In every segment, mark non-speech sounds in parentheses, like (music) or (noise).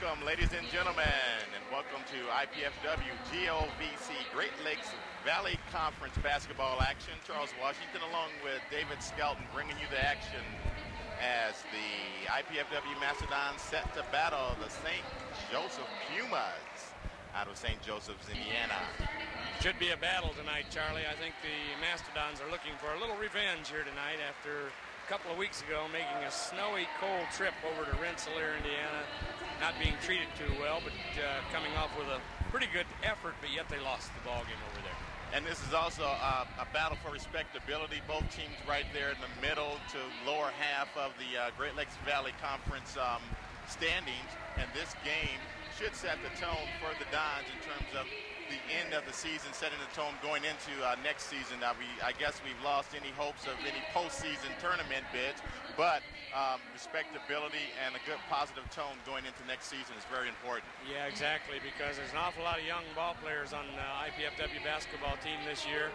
Welcome, ladies and gentlemen, and welcome to IPFW GLVC Great Lakes Valley Conference basketball action. Charles Washington along with David Skelton bringing you the action as the IPFW Mastodons set to battle the St. Joseph Pumas out of St. Joseph's, Indiana. Should be a battle tonight, Charlie. I think the Mastodons are looking for a little revenge here tonight after a couple of weeks ago making a snowy, cold trip over to Rensselaer, Indiana. Not being treated too well, but uh, coming off with a pretty good effort, but yet they lost the ball game over there. And this is also a, a, battle for respectability. Both teams right there in the middle to lower half of the uh, Great Lakes Valley Conference um, standings. And this game should set the tone for the Dons in terms of the end of the season, setting the tone going into uh, next season. Uh, we, I guess we've lost any hopes of any postseason tournament bids, but um, respectability and a good positive tone going into next season is very important. Yeah, exactly, because there's an awful lot of young ball players on the IPFW basketball team this year.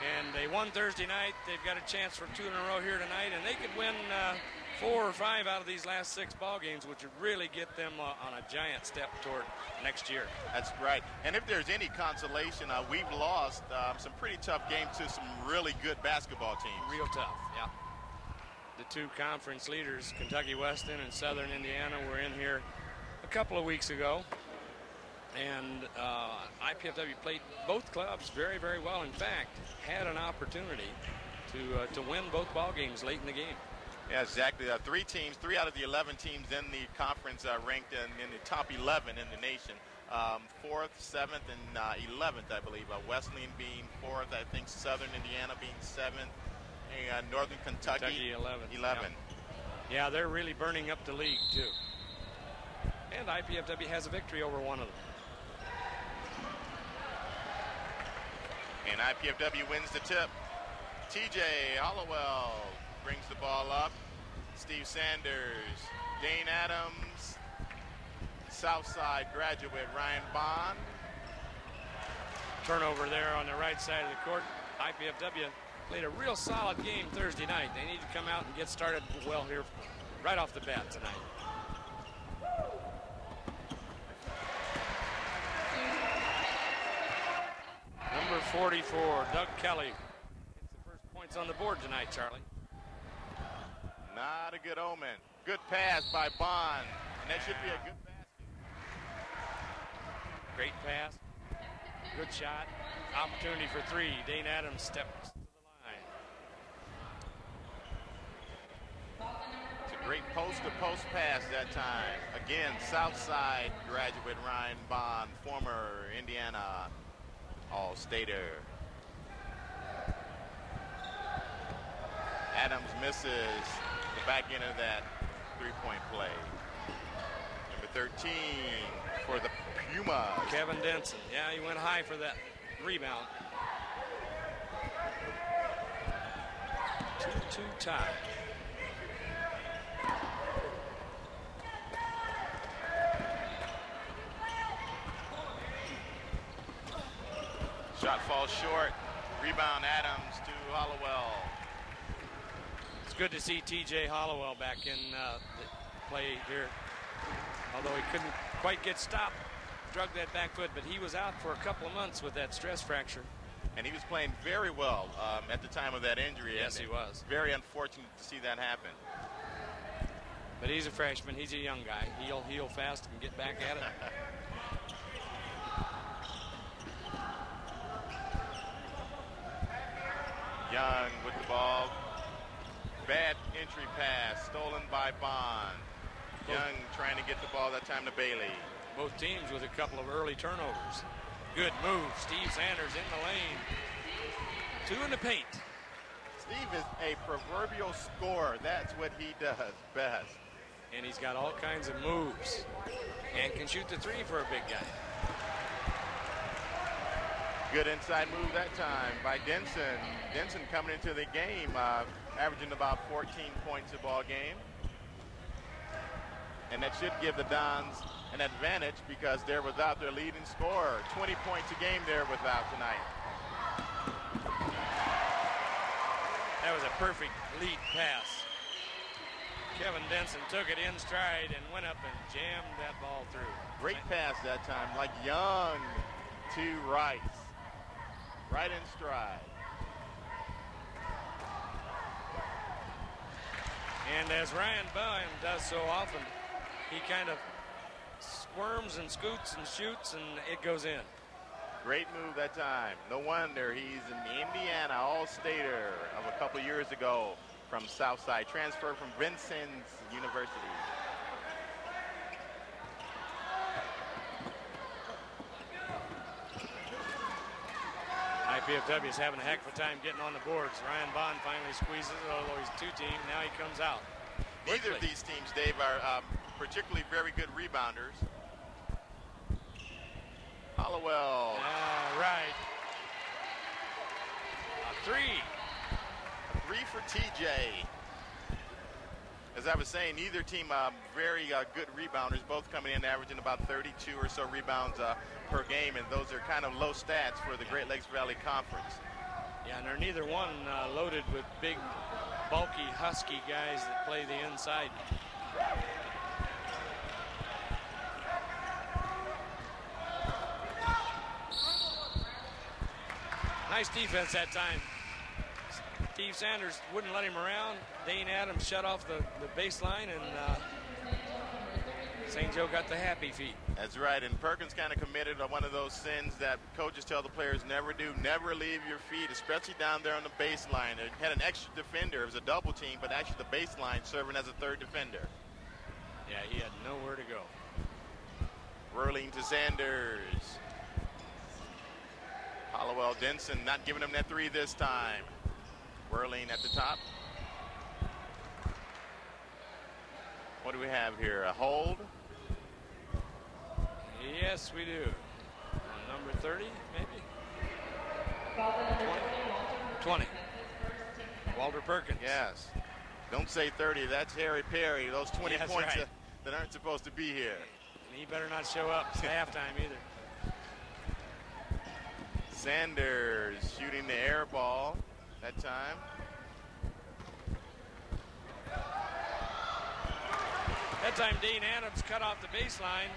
And they won Thursday night. They've got a chance for two in a row here tonight, and they could win uh, four or five out of these last six ball games, which would really get them uh, on a giant step toward next year. That's right. And if there's any consolation, uh, we've lost um, some pretty tough games to some really good basketball teams. Real tough, yeah. The two conference leaders, Kentucky Wesleyan and Southern Indiana, were in here a couple of weeks ago. And uh, IPFW played both clubs very, very well. In fact, had an opportunity to uh, to win both ball games late in the game. Yeah, exactly. Uh, three teams, three out of the 11 teams in the conference uh, ranked in, in, the top 11 in the nation. Um, fourth, seventh, and uh, 11th, I believe. Uh, Wesleyan being fourth, I think Southern Indiana being seventh, and uh, Northern Kentucky, Kentucky 11. 11. Yeah. yeah, they're really burning up the league, too. And IPFW has a victory over one of them. And IPFW wins the tip. TJ Hollowell brings the ball up. Steve Sanders, Dane Adams, Southside graduate Ryan Bond. Turnover there on the right side of the court. IPFW played a real solid game Thursday night. They need to come out and get started well here right off the bat tonight. Number 44, Doug Kelly. Gets the first points on the board tonight, Charlie. A good omen. Good pass by Bond. And that should be a good basket. Great pass. Good shot. Opportunity for three. Dane Adams steps to the line. It's a great post-to-post -post pass that time. Again, Southside graduate Ryan Bond, former Indiana All-Stater. Adams misses back end of that three-point play. Number 13 for the Pumas. Kevin Denson. Yeah, he went high for that rebound. 2-2 tie. Shot falls short. Rebound Adams to Hollowell good to see T.J. Hollowell back in uh, the play here. Although he couldn't quite get stopped, drug that back foot, but he was out for a couple of months with that stress fracture. And he was playing very well um, at the time of that injury. Yes, he was. Very unfortunate to see that happen. But he's a freshman. He's a young guy. He'll heal fast and get back at it. (laughs) Young with the ball, Bad entry pass, stolen by Bond. Young trying to get the ball that time to Bailey. Both teams with a couple of early turnovers. Good move. Steve Sanders in the lane. Two in the paint. Steve is a proverbial scorer. That's what he does best. And he's got all kinds of moves. And can shoot the three for a big guy. Good inside move that time by Denson. Denson coming into the game. Uh, averaging about 14 points a ball game. And that should give the Dons an advantage because they're without their leading scorer. 20 points a game they're without tonight. That was a perfect lead pass. Kevin Denson took it in stride and went up and jammed that ball through. Great pass that time, like Young to Rice. Right in stride. And as Ryan Bond does so often, he kind of squirms and scoots and shoots and it goes in. Great move that time. No wonder he's an Indiana All-Stater of a couple years ago from Southside. Transfer from Vincennes University. IPFW is having a heck of a time getting on the boards. Ryan Bond finally squeezes it, although he's two team. Now he comes out. Neither of these teams, Dave, are um, particularly very good rebounders. Hollowell. All right. A three. A three for TJ. As I was saying, neither team uh, very uh, good rebounders, both coming in averaging about 32 or so rebounds uh, per game, and those are kind of low stats for the Great Lakes Valley Conference. Yeah, and they're neither one uh, loaded with big, bulky, husky guys that play the inside. Nice defense that time. Steve Sanders wouldn't let him around. Dane Adams shut off the, the baseline, and uh, St. Joe got the happy feet. That's right, and Perkins kind of committed one of those sins that coaches tell the players never do. Never leave your feet, especially down there on the baseline. It had an extra defender. It was a double team, but actually the baseline serving as a third defender. Yeah, he had nowhere to go. Whirling to Sanders. Hollowell Denson not giving him that three this time. Whirling at the top. What do we have here? A hold? Yes, we do. Number 30, maybe? 20. 20. Walter Perkins. Yes. Don't say 30. That's Harry Perry. Those 20 Yes, points right. that, that aren't supposed to be here. And he better not show up at halftime either. (laughs) Sanders shooting the air ball that time. That time, Dean Adams cut off the baseline,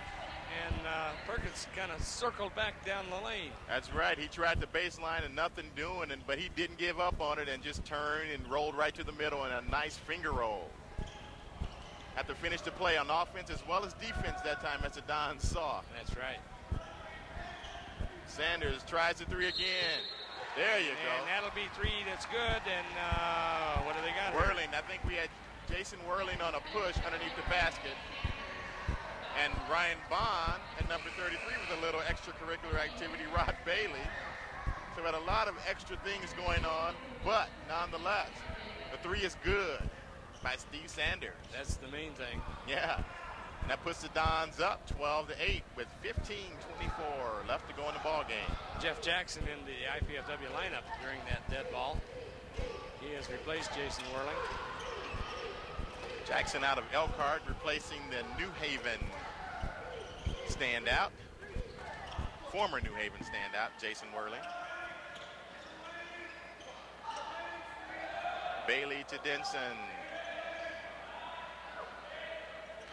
and uh, Perkins kind of circled back down the lane. That's right. He tried the baseline and nothing doing, and but he didn't give up on it and just turned and rolled right to the middle in a nice finger roll. Had to finish the play on offense as well as defense that time, as the Don saw. That's right. Sanders tries the three again. There you And go. And that'll be three that's good, and uh, what do they got? here? Whirling. I think we had Jason Whirling on a push underneath the basket. And Ryan Bond at number 33 with a little extracurricular activity, Rod Bailey. So we had a lot of extra things going on, but nonetheless, the three is good by Steve Sanders. That's the main thing. Yeah. And that puts the Dons up 12 to 8 with 15-24 left to go in the ball game. Jeff Jackson in the IPFW lineup during that dead ball. He has replaced Jason Whirling. Jackson out of Elkhart replacing the New Haven standout. Former New Haven standout, Jason Whirling. Bailey to Denson.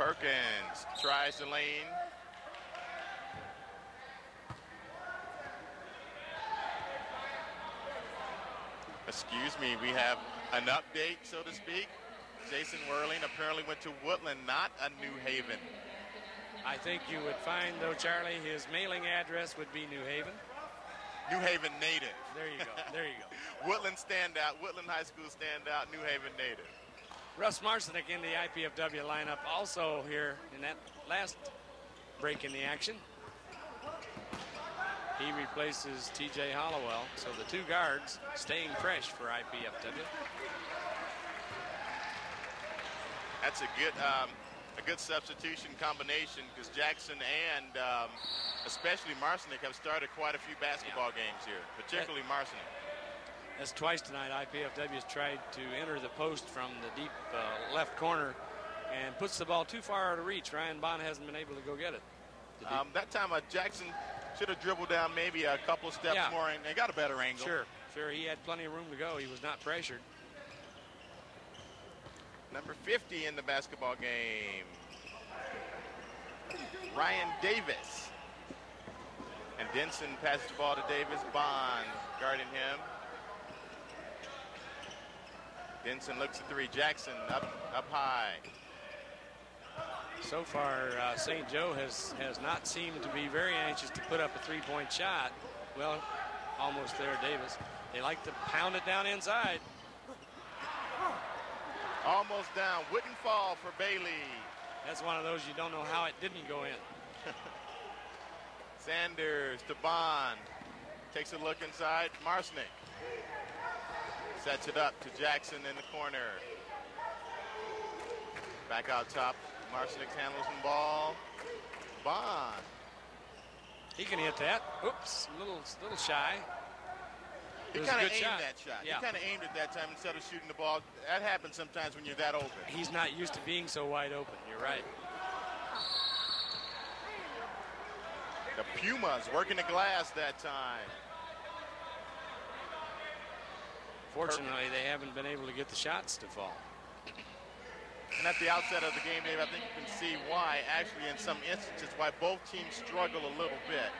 Perkins tries the lane. Excuse me, we have an update, so to speak. Jason Whirling apparently went to Woodland, not a New Haven. I think you would find, though, Charlie, his mailing address would be New Haven. New Haven native. There you go. There you go. (laughs) Woodland standout, Woodland High School standout, New Haven native. Russ Marcinek in the IPFW lineup also here in that last break in the action. He replaces TJ Hollowell, so the two guards staying fresh for IPFW. That's a good, um, a good substitution combination because Jackson and um, especially Marcinek have started quite a few basketball games here, particularly Marcinek. That's twice tonight IPFW has tried to enter the post from the deep uh, left corner and puts the ball too far out of reach. Ryan Bond hasn't been able to go get it. Um, that time uh, Jackson should have dribbled down maybe a couple of steps Yeah. more and they got a better angle. Sure, sure, he had plenty of room to go. He was not pressured. Number 50 in the basketball game. Ryan Davis. And Denson passes the ball to Davis. Bond guarding him. Denson looks at three. Jackson up up high. So far, uh, St. Joe has, has not seemed to be very anxious to put up a three-point shot. Well, almost there, Davis. They like to pound it down inside. Almost down. Wouldn't fall for Bailey. That's one of those you don't know how it didn't go in. (laughs) Sanders to Bond. Takes a look inside. Marcinek. Sets it up to Jackson in the corner. Back out top. Marcinek handles the ball. Bond. He can hit that. Oops, a little, little shy. He kind of aimed shot. that shot. Yeah. He kind of aimed it that time instead of shooting the ball. That happens sometimes when you're that open. He's not used to being so wide open. You're right. The Pumas working the glass that time. Fortunately, they haven't been able to get the shots to fall. And at the outset of the game, Dave, I think you can see why, actually, in some instances, why both teams struggle a little bit.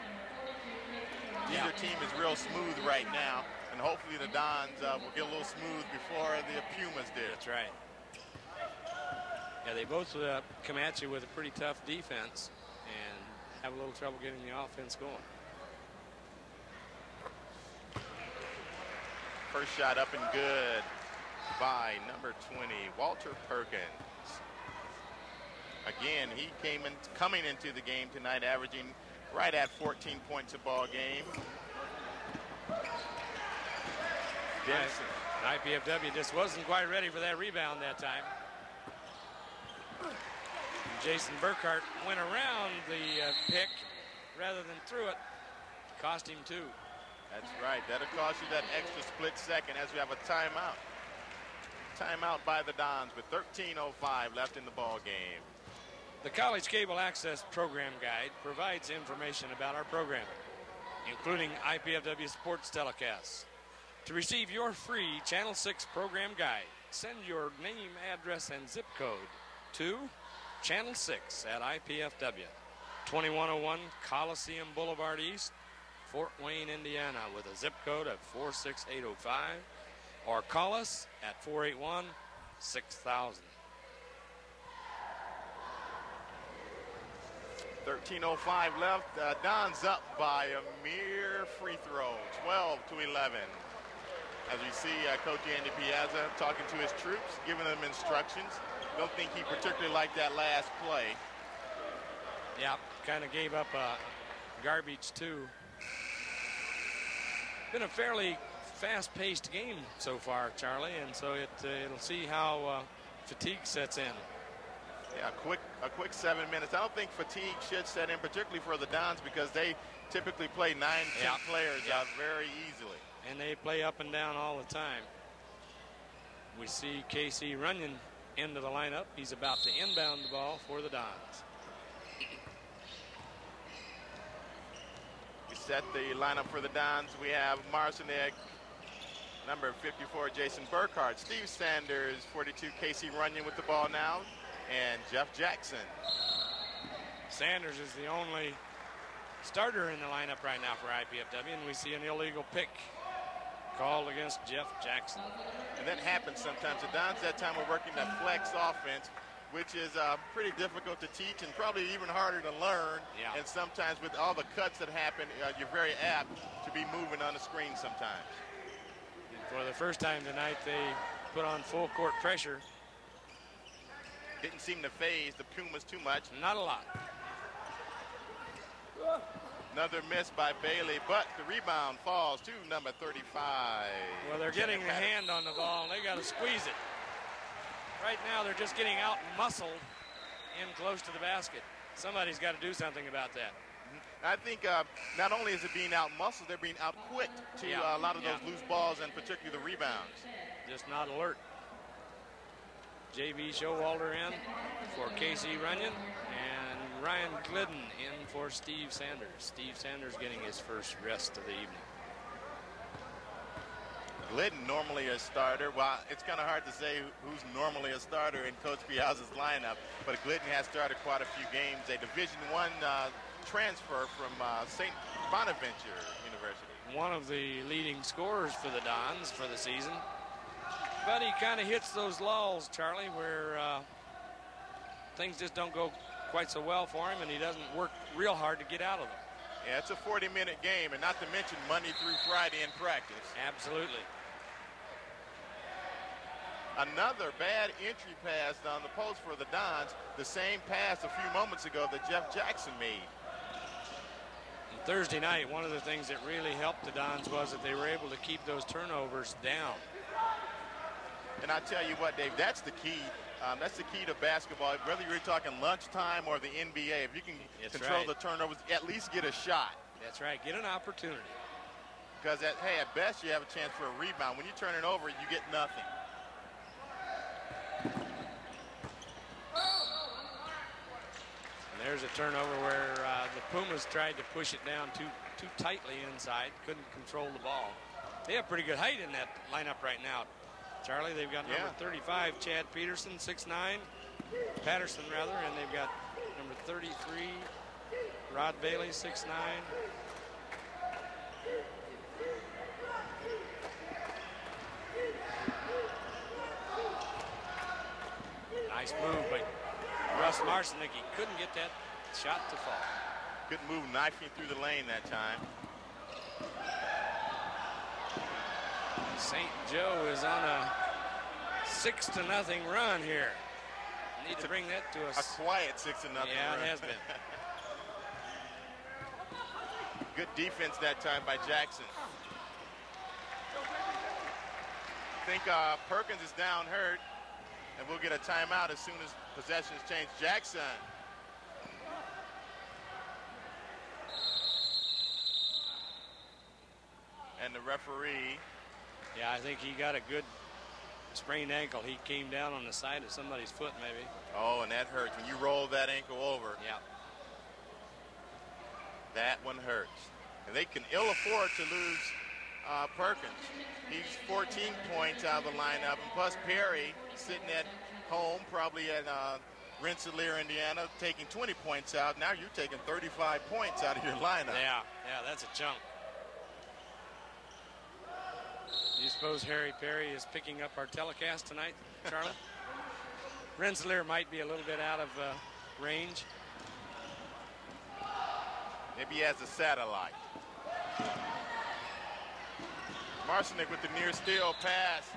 Neither yeah. team is real smooth right now, and hopefully the Dons uh, will get a little smooth before the Pumas do. That's right. Yeah, they both uh, come at you with a pretty tough defense and have a little trouble getting the offense going. First shot up and good by number 20, Walter Perkins. Again, he came in, coming into the game tonight, averaging right at 14 points a ball game. Denson. IPFW just wasn't quite ready for that rebound that time. Jason Burkhart went around the uh, pick rather than through it. Cost him two. That's right. That'll cost you that extra split second as we have a timeout. Timeout by the Dons with 13.05 left in the ball game. The College Cable Access Program Guide provides information about our programming, including IPFW sports telecasts. To receive your free Channel 6 program guide, send your name, address, and zip code to Channel 6 at IPFW, 2101 Coliseum Boulevard East, Fort Wayne, Indiana, with a zip code of 46805, or call us at 481 6000. 13.05 left. Uh, Don's up by a mere free throw, 12 to 11. As we see uh, Coach Andy Piazza talking to his troops, giving them instructions. Don't think he particularly liked that last play. Yeah, kind of gave up a garbage too. Been a fairly fast-paced game so far, Charlie, and so it, uh, it'll see how uh, fatigue sets in. Yeah, a quick, a quick seven minutes. I don't think fatigue should set in, particularly for the Dons, because they typically play nine, ten yep. players yep. out very easily. And they play up and down all the time. We see Casey Runyon into the lineup. He's about to inbound the ball for the Dons. Set the lineup for the Dons. We have Marcinek, number 54, Jason Burkhart, Steve Sanders, 42, Casey Runyon with the ball now and Jeff Jackson. Sanders is the only starter in the lineup right now for IPFW, and we see an illegal pick called against Jeff Jackson. And that happens sometimes. The Dons that time were working that flex offense, which is uh, pretty difficult to teach and probably even harder to learn. Yeah. And sometimes with all the cuts that happen, uh, you're very apt to be moving on the screen sometimes. And for the first time tonight, they put on full court pressure didn't seem to faze the Pumas too much. Not a lot. Another miss by Bailey, but the rebound falls to number 35. Well, they're getting a hand on the ball, and they got to squeeze it. Right now, they're just getting out muscled in close to the basket. Somebody's got to do something about that. Mm-hmm. I think uh, not only is it being out muscled, they're being out quick to yeah. uh, a lot of yeah. those loose balls and particularly the rebounds. Just not alert. JB Showalter in for Casey Runyon and Ryan Glidden in for Steve Sanders. Steve Sanders getting his first rest of the evening. Glidden normally a starter. Well, it's kind of hard to say who's normally a starter in Coach Piazza's lineup, but Glidden has started quite a few games. A Division One uh, transfer from uh, St. Bonaventure University. One of the leading scorers for the Dons for the season. But he kind of hits those lulls, Charlie, where uh, things just don't go quite so well for him, and he doesn't work real hard to get out of them. Yeah, it's a 40-minute game, and not to mention Monday through Friday in practice. Absolutely. Another bad entry pass down the post for the Dons. The same pass a few moments ago that Jeff Jackson made. Thursday night, one of the things that really helped the Dons was that they were able to keep those turnovers down. And I tell you what, Dave, that's the key. Um, that's the key to basketball. Whether you're talking lunchtime or the NBA, if you can that's control right. the turnovers, at least get a shot. That's right. Get an opportunity. Because, at, hey, at best, you have a chance for a rebound. When you turn it over, you get nothing. There's a turnover where uh, the Pumas tried to push it down too too tightly inside, couldn't control the ball. They have pretty good height in that lineup right now. Charlie, they've got number Yeah. 35, Chad Peterson, 6'9", Patterson rather, and they've got number 33, Rod Bailey, 6'9". Nice move by Russ Marcinek. He couldn't get that shot to fall. Good move, knifing through the lane that time. St. Joe is on a six to nothing run here. Need to bring that to us. A quiet six to nothing. Yeah, run. it has been. (laughs) Good defense that time by Jackson. I think uh, Perkins is down hurt, and we'll get a timeout as soon as possessions change. Jackson. And the referee, Yeah, I think he got a good sprained ankle. He came down on the side of somebody's foot, maybe. oh, and that hurts. When you roll that ankle over, Yeah. that one hurts. And they can ill afford to lose uh, Perkins. He's 14 points out of the lineup. And plus Perry sitting at home, probably at uh, Rensselaer, Indiana, taking 20 points out. Now you're taking 35 points out of your lineup. Yeah, yeah, that's a chunk. Do you suppose Harry Perry is picking up our telecast tonight, Charlie? (laughs) Rensselaer might be a little bit out of uh, range. Maybe he has a satellite. Marcinek with the near steal pass.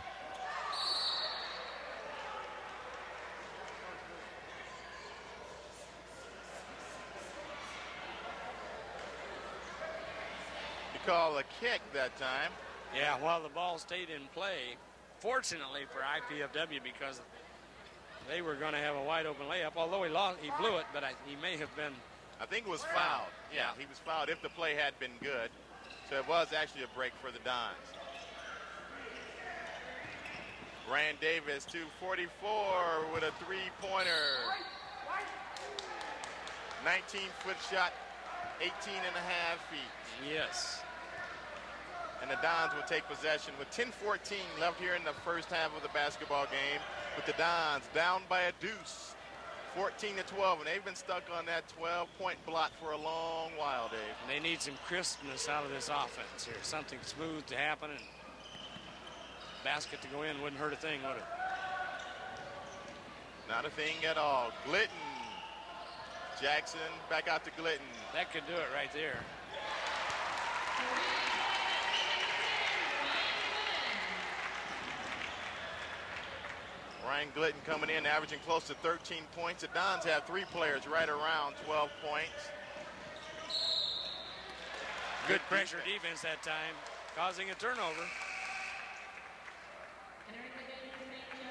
He called a kick that time. Yeah, well, the ball stayed in play, fortunately for IPFW, because they were going to have a wide open layup. Although he lost, he blew it, but I, he may have been. I think it was fouled. Yeah, he was fouled if the play had been good. So it was actually a break for the Dons. Rand Davis, 244 with a three-pointer. 19-foot shot, 18 and a half feet. Yes. And the Dons will take possession with 10-14 left here in the first half of the basketball game. With the Dons down by a deuce, 14 to 12, and they've been stuck on that 12-point block for a long while, Dave. And They need some crispness out of this offense here. Something smooth to happen and basket to go in wouldn't hurt a thing, would it? Not a thing at all. Glidden. Jackson back out to Glidden. That could do it right there. Ryan Glidden coming in, averaging close to 13 points. The Dons have three players right around 12 points. Good pressure defense that time, causing a turnover.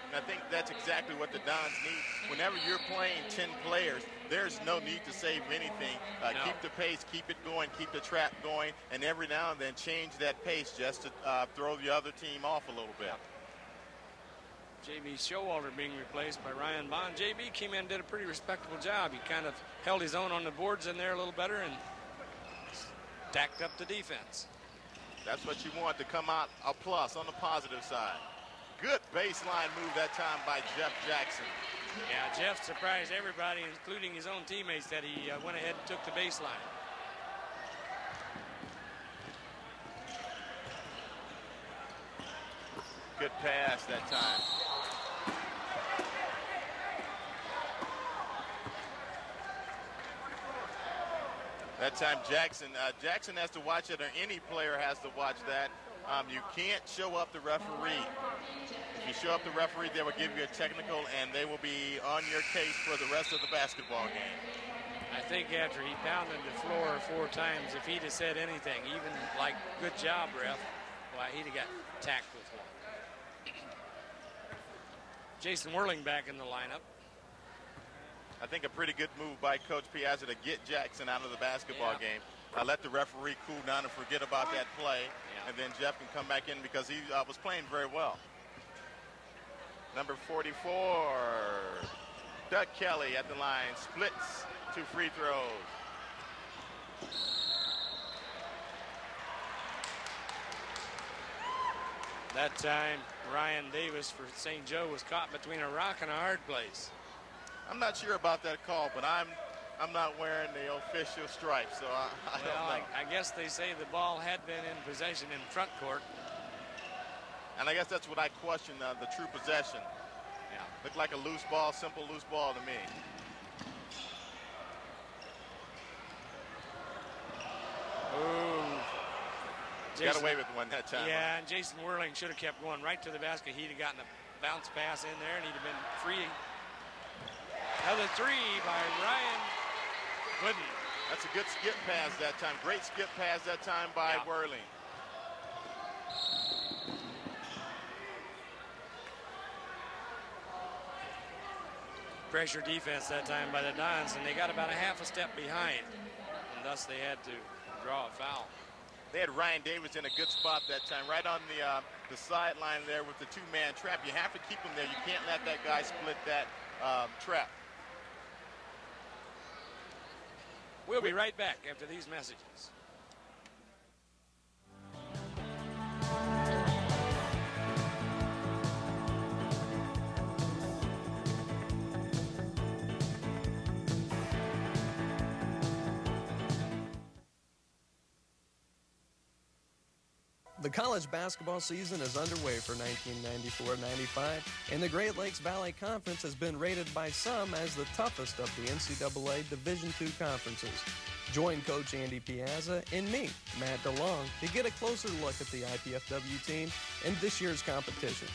And I think that's exactly what the Dons need. Whenever you're playing 10 players, there's no need to save anything. Uh, No. Keep the pace, keep it going, keep the trap going, and every now and then change that pace just to uh, throw the other team off a little bit. JB Showalter being replaced by Ryan Bond. JB came in and did a pretty respectable job. He kind of held his own on the boards in there a little better and stacked up the defense. That's what you want to come out a plus on the positive side. Good baseline move that time by Jeff Jackson. Yeah, Jeff surprised everybody, including his own teammates, that he uh, went ahead and took the baseline. Good pass that time. That time Jackson, uh, Jackson has to watch it, or any player has to watch that. Um, you can't show up the referee. If you show up the referee, they will give you a technical, and they will be on your case for the rest of the basketball game. I think after he pounded the floor four times, if he'd have said anything, even like, good job, ref, why, he'd have got tacked with one. Jason Whirling back in the lineup. I think a pretty good move by Coach Piazza to get Jackson out of the basketball yeah. game. I let the referee cool down and forget about that play, yeah. and then Jeff can come back in because he uh, was playing very well. Number 44, Doug Kelly at the line, splits two free throws. That time, Ryan Davis for St. Joe was caught between a rock and a hard place. I'm not sure about that call, but I'm I'm not wearing the official stripes, so I, I well, don't know. I, I, guess they say the ball had been in possession in front court. And I guess that's what I question, uh, the true possession. Yeah. Looked like a loose ball, simple loose ball to me. Ooh. Jason, Got away with one that time. Yeah, and Jason Whirling should have kept going right to the basket. He'd have gotten a bounce pass in there, and he'd have been free Another three by Ryan Glidden. That's a good skip pass that time. Great skip pass that time by yeah. Whirling. Pressure defense that time by the Dons, and they got about a half a step behind, and thus they had to draw a foul. They had Ryan Davis in a good spot that time, right on the uh, the sideline there with the two-man trap. You have to keep him there. You can't let that guy split that um, trap. We'll be right back after these messages. College basketball season is underway for 1994-95, and the Great Lakes Valley Conference has been rated by some as the toughest of the NCAA Division II conferences. Join Coach Andy Piazza and me, Matt DeLong, to get a closer look at the IPFW team and this year's competition.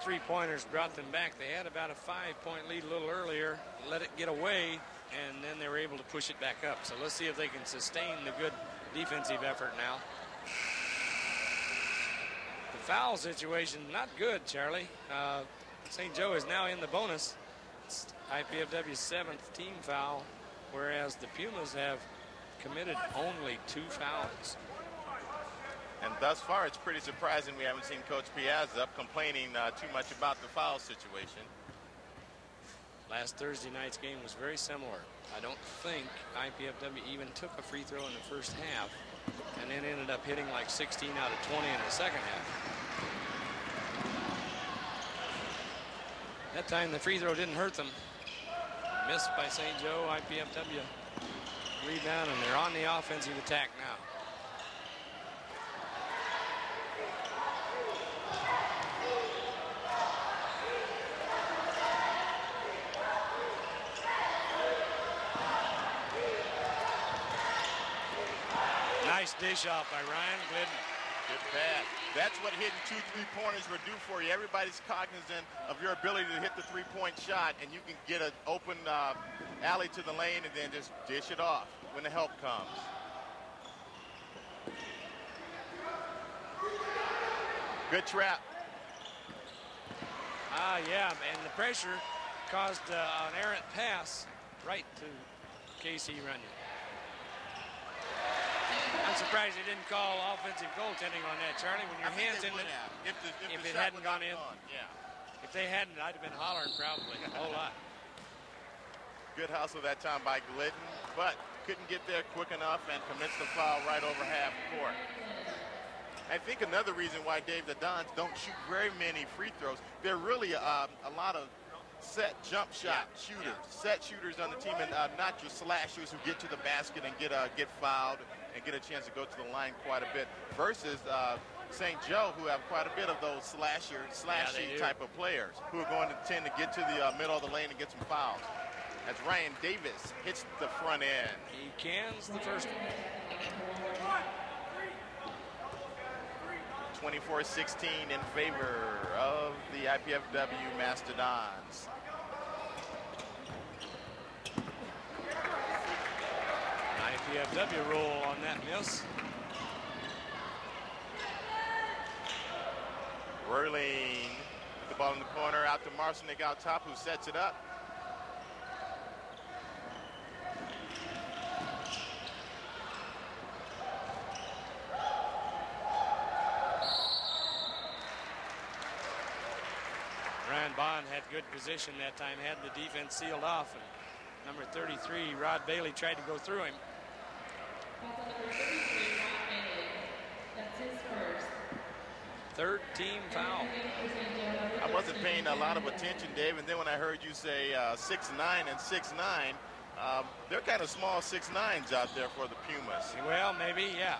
Yeah, those three-pointers brought them back. They had about a five-point lead a little earlier, let it get away, and then they were able to push it back up. So let's see if they can sustain the good defensive effort now. The foul situation, not good, Charlie. Uh, St. Joe is now in the bonus. It's IPFW's seventh team foul whereas the Pumas have committed only two fouls. And thus far, it's pretty surprising we haven't seen Coach Piazza up complaining uh, too much about the foul situation. Last Thursday night's game was very similar. I don't think IPFW even took a free throw in the first half and then ended up hitting like 16 out of 20 in the second half. That time the free throw didn't hurt them missed by St. Joe, IPFW. Rebound, and they're on the offensive attack now. Nice dish off by Ryan Glidden. Good pass. That's what hitting two three-pointers will do for you. Everybody's cognizant of your ability to hit the three-point shot, and you can get an open uh, alley to the lane and then just dish it off when the help comes. Good trap. Ah, yeah, and the pressure caused uh, an errant pass right to Casey Runyon. I'm surprised he didn't call offensive goaltending on that, Charlie. When your hands in it, if, the, if, if the it hadn't gone in, gone, yeah. If they hadn't, I'd have been hollering probably a whole lot. Good hustle that time by Glidden, but couldn't get there quick enough and commits the foul right over half court. I think another reason why Dave the Dons don't shoot very many free throws, they're really uh, a lot of set jump shot yeah. shooters, yeah. set shooters on the team, and uh, not your slashers who get to the basket and get uh, get fouled and get a chance to go to the line quite a bit. Versus uh, St. Joe, who have quite a bit of those slasher, slashy yeah, type of players who are going to tend to get to the uh, middle of the lane and get some fouls. As Ryan Davis hits the front end. He cans the first one. 24-16 in favor of the IPFW Mastodons. IPFW roll on that miss. Whirling the ball in the corner out to Marcinek out top who sets it up. Ryan Bond had good position that time, had the defense sealed off. And number 33, Rod Bailey, tried to go through him. Third team foul. I wasn't paying a lot of attention, Dave, and then when I heard you say uh, six nine and six nine, um, they're kind of small six nines out there for the Pumas. Well, maybe, yeah.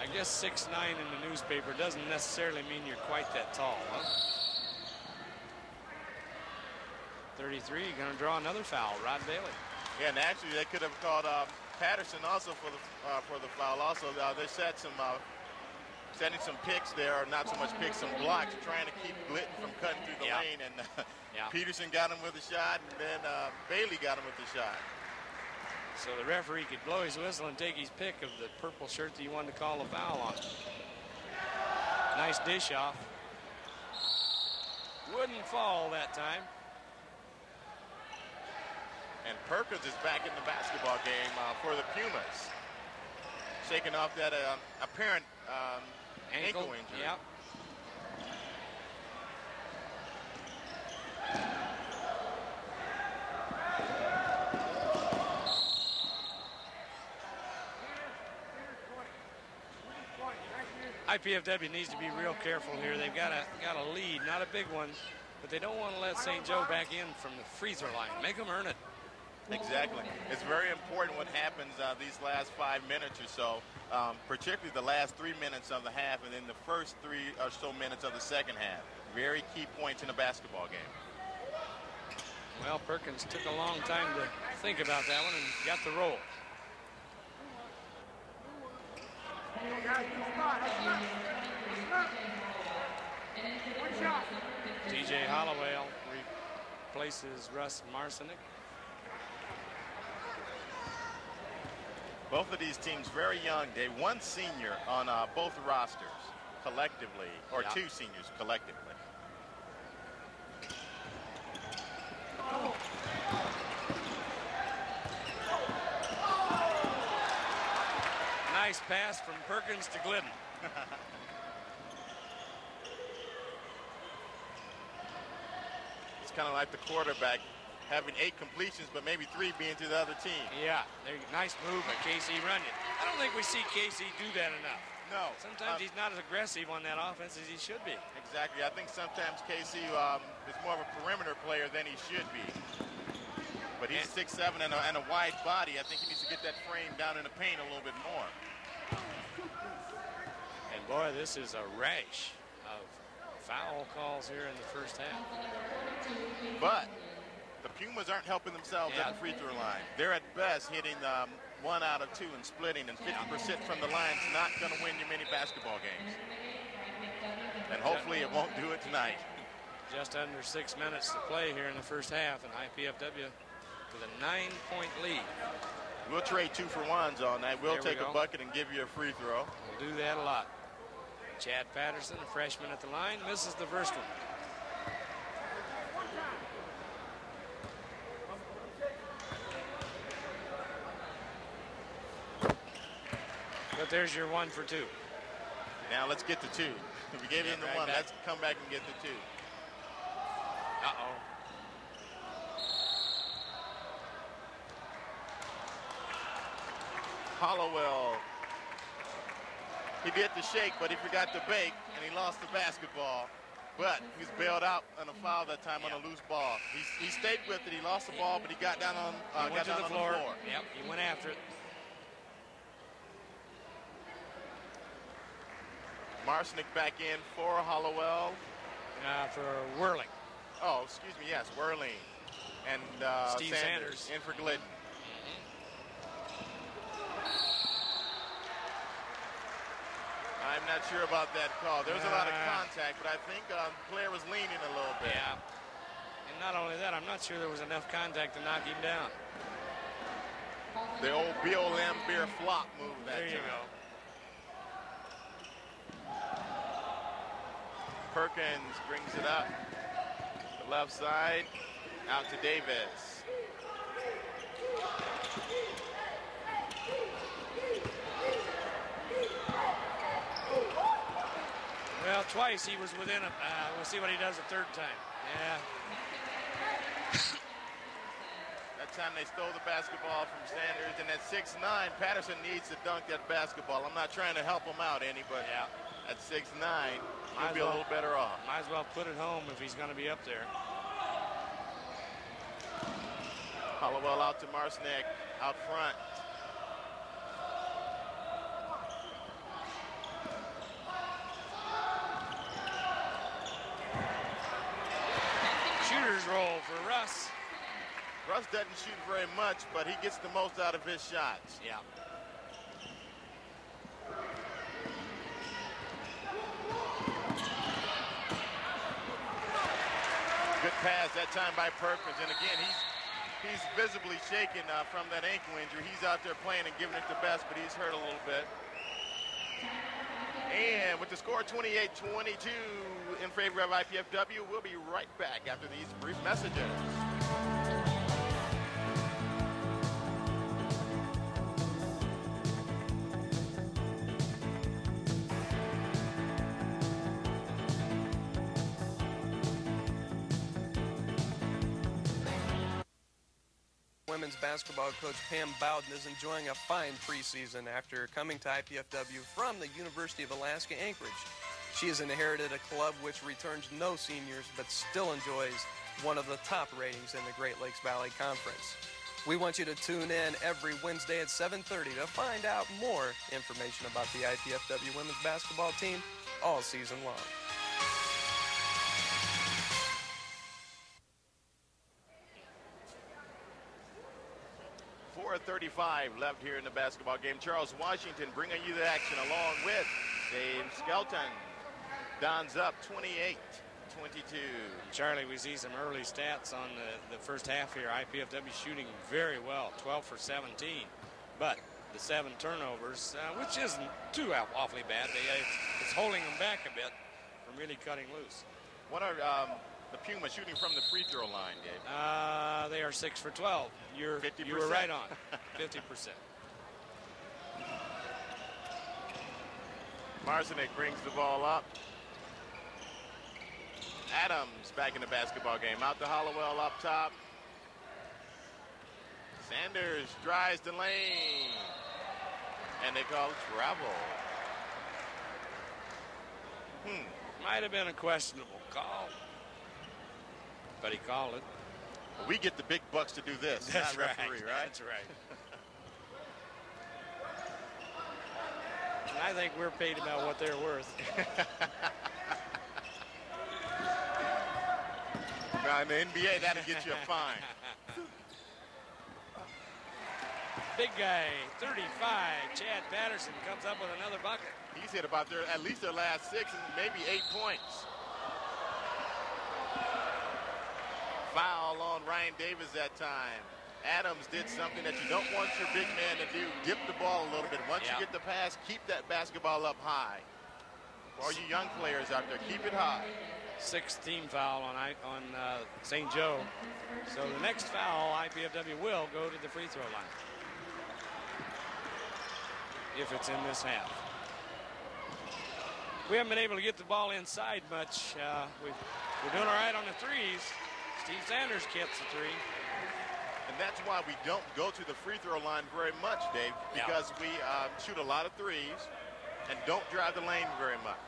I guess six nine in the newspaper doesn't necessarily mean you're quite that tall, huh? 33, going to draw another foul, Rod Bailey. Yeah, and actually they could have called um, Patterson also for the uh, for the foul. Also, uh, they set some uh, setting some picks there, or not so much picks, some blocks, trying to keep Glidden from cutting through the yeah. lane. And yeah. Peterson got him with a shot, and then uh, Bailey got him with the shot. So the referee could blow his whistle and take his pick of the purple shirt that he wanted to call a foul on. Nice dish off. Wouldn't fall that time. And Perkins is back in the basketball game uh, for the Pumas. Shaking off that uh, apparent um, ankle, ankle injury. Yep. IPFW needs to be real careful here. They've got a got a lead, not a big one, but they don't want to let St. Joe back in from the freezer line. Make them earn it. Exactly. It's very important what happens uh, these last five minutes or so, um, particularly the last three minutes of the half and then the first three or so minutes of the second half. Very key points in a basketball game. Well, Perkins took a long time to think about that one and got the roll. TJ Hollowell replaces Russ Marcinek. Both of these teams very young. They one senior on uh, both rosters collectively, or yeah. two seniors collectively. Nice pass from Perkins to Glidden. (laughs) it's kind of like the quarterback having eight completions, but maybe three being to the other team. Yeah, nice move by Casey Runyon. I don't think we see Casey do that enough. No. Sometimes um, he's not as aggressive on that offense as he should be. Exactly. I think sometimes Casey um, is more of a perimeter player than he should be. But he's six seven and a, and a wide body. I think he needs to get that frame down in the paint a little bit more. And boy, this is a rash of foul calls here in the first half. But Pumas aren't helping themselves yeah. at the free throw line. They're at best hitting um, one out of two and splitting, and 50% from the line is not going to win you many basketball games. And hopefully it won't do it tonight. Just under six minutes to play here in the first half, and IPFW with a nine-point lead. We'll trade two for ones on that. We'll there take we a bucket and give you a free throw. We'll do that a lot. Chad Patterson, a freshman at the line, misses the first one. But there's your one for two. Now let's get the two. We gave him the right one. back. Let's come back and get the two. Uh-oh. Hollowell. He did the shake, but he forgot to bake, and he lost the basketball. But he was bailed out on a foul that time on a loose ball. He, he stayed with it. He lost the ball, but he got down on uh, He got down the on floor. the floor. Yep, he went after it. Marcinek back in for Hollowell. Uh, for Whirling. Oh, excuse me. Yes, Whirling and uh, Steve Sanders. in for Glidden. I'm not sure about that call. There was a lot of Uh, contact, but I think um, player was leaning a little bit. Yeah. And not only that, I'm not sure there was enough contact to knock him down. The old Bill Laimbeer flop move that There you time. go. Perkins brings it up. The left side, out to Davis. Well, twice he was within a. Uh, we'll see what he does the third time. Yeah. (laughs) That time they stole the basketball from Sanders, and at 6'9", Patterson needs to dunk that basketball. I'm not trying to help him out any, but Yeah. at 6'9", Might be a well. little better off. Might as well put it home if he's going to be up there. Hollowell out to Marcinek, out front. Shooter's roll for Russ. Russ doesn't shoot very much, but he gets the most out of his shots. Yeah. Good pass that time by Perkins, and again, he's he's visibly shaken uh, from that ankle injury. He's out there playing and giving it the best, but he's hurt a little bit. And with the score 28-22 in favor of IPFW, we'll be right back after these brief messages. Basketball coach Pam Bowden is enjoying a fine preseason after coming to IPFW from the University of Alaska Anchorage. She has inherited a club which returns no seniors but still enjoys one of the top ratings in the Great Lakes Valley Conference. We want you to tune in every Wednesday at 7:30 to find out more information about the IPFW women's basketball team all season long. 4.35 left here in the basketball game. Charles Washington bringing you the action along with Dave Skelton. Don's up 28-22. Charlie, we see some early stats on the, the first half here. IPFW shooting very well, 12 for 17. But the seven turnovers, uh, which isn't too aw- awfully bad, they, uh, it's, it's holding them back a bit from really cutting loose. What are um, the Pumas shooting from the free throw line, Dave? Uh, they are six for 12. You're, you were right on. (laughs) 50%. Marcinek brings the ball up. Adams back in the basketball game. Out to Hollowell up top. Sanders drives the lane. And they call travel. Hmm. Might have been a questionable call. But he called it. We get the big bucks to do this, That's right. referee, right? That's right. I think we're paid about what they're worth. (laughs) Now, in the NBA, that'll get you a fine. Big guy, 35. Chad Patterson comes up with another bucket. He's hit about their at least their last six and maybe eight points. Foul on Ryan Davis that time. Adams did something that you don't want your big man to do. Dip the ball a little bit. Once Yeah. you get the pass, keep that basketball up high. For all you young players out there, keep it high. Sixth team foul on on uh, St. Joe. So the next foul, IPFW will go to the free throw line. If it's in this half. We haven't been able to get the ball inside much. Uh, we are doing all right on the threes. Steve Sanders gets the three. And that's why we don't go to the free throw line very much, Dave, because yeah. we uh, shoot a lot of threes and don't drive the lane very much.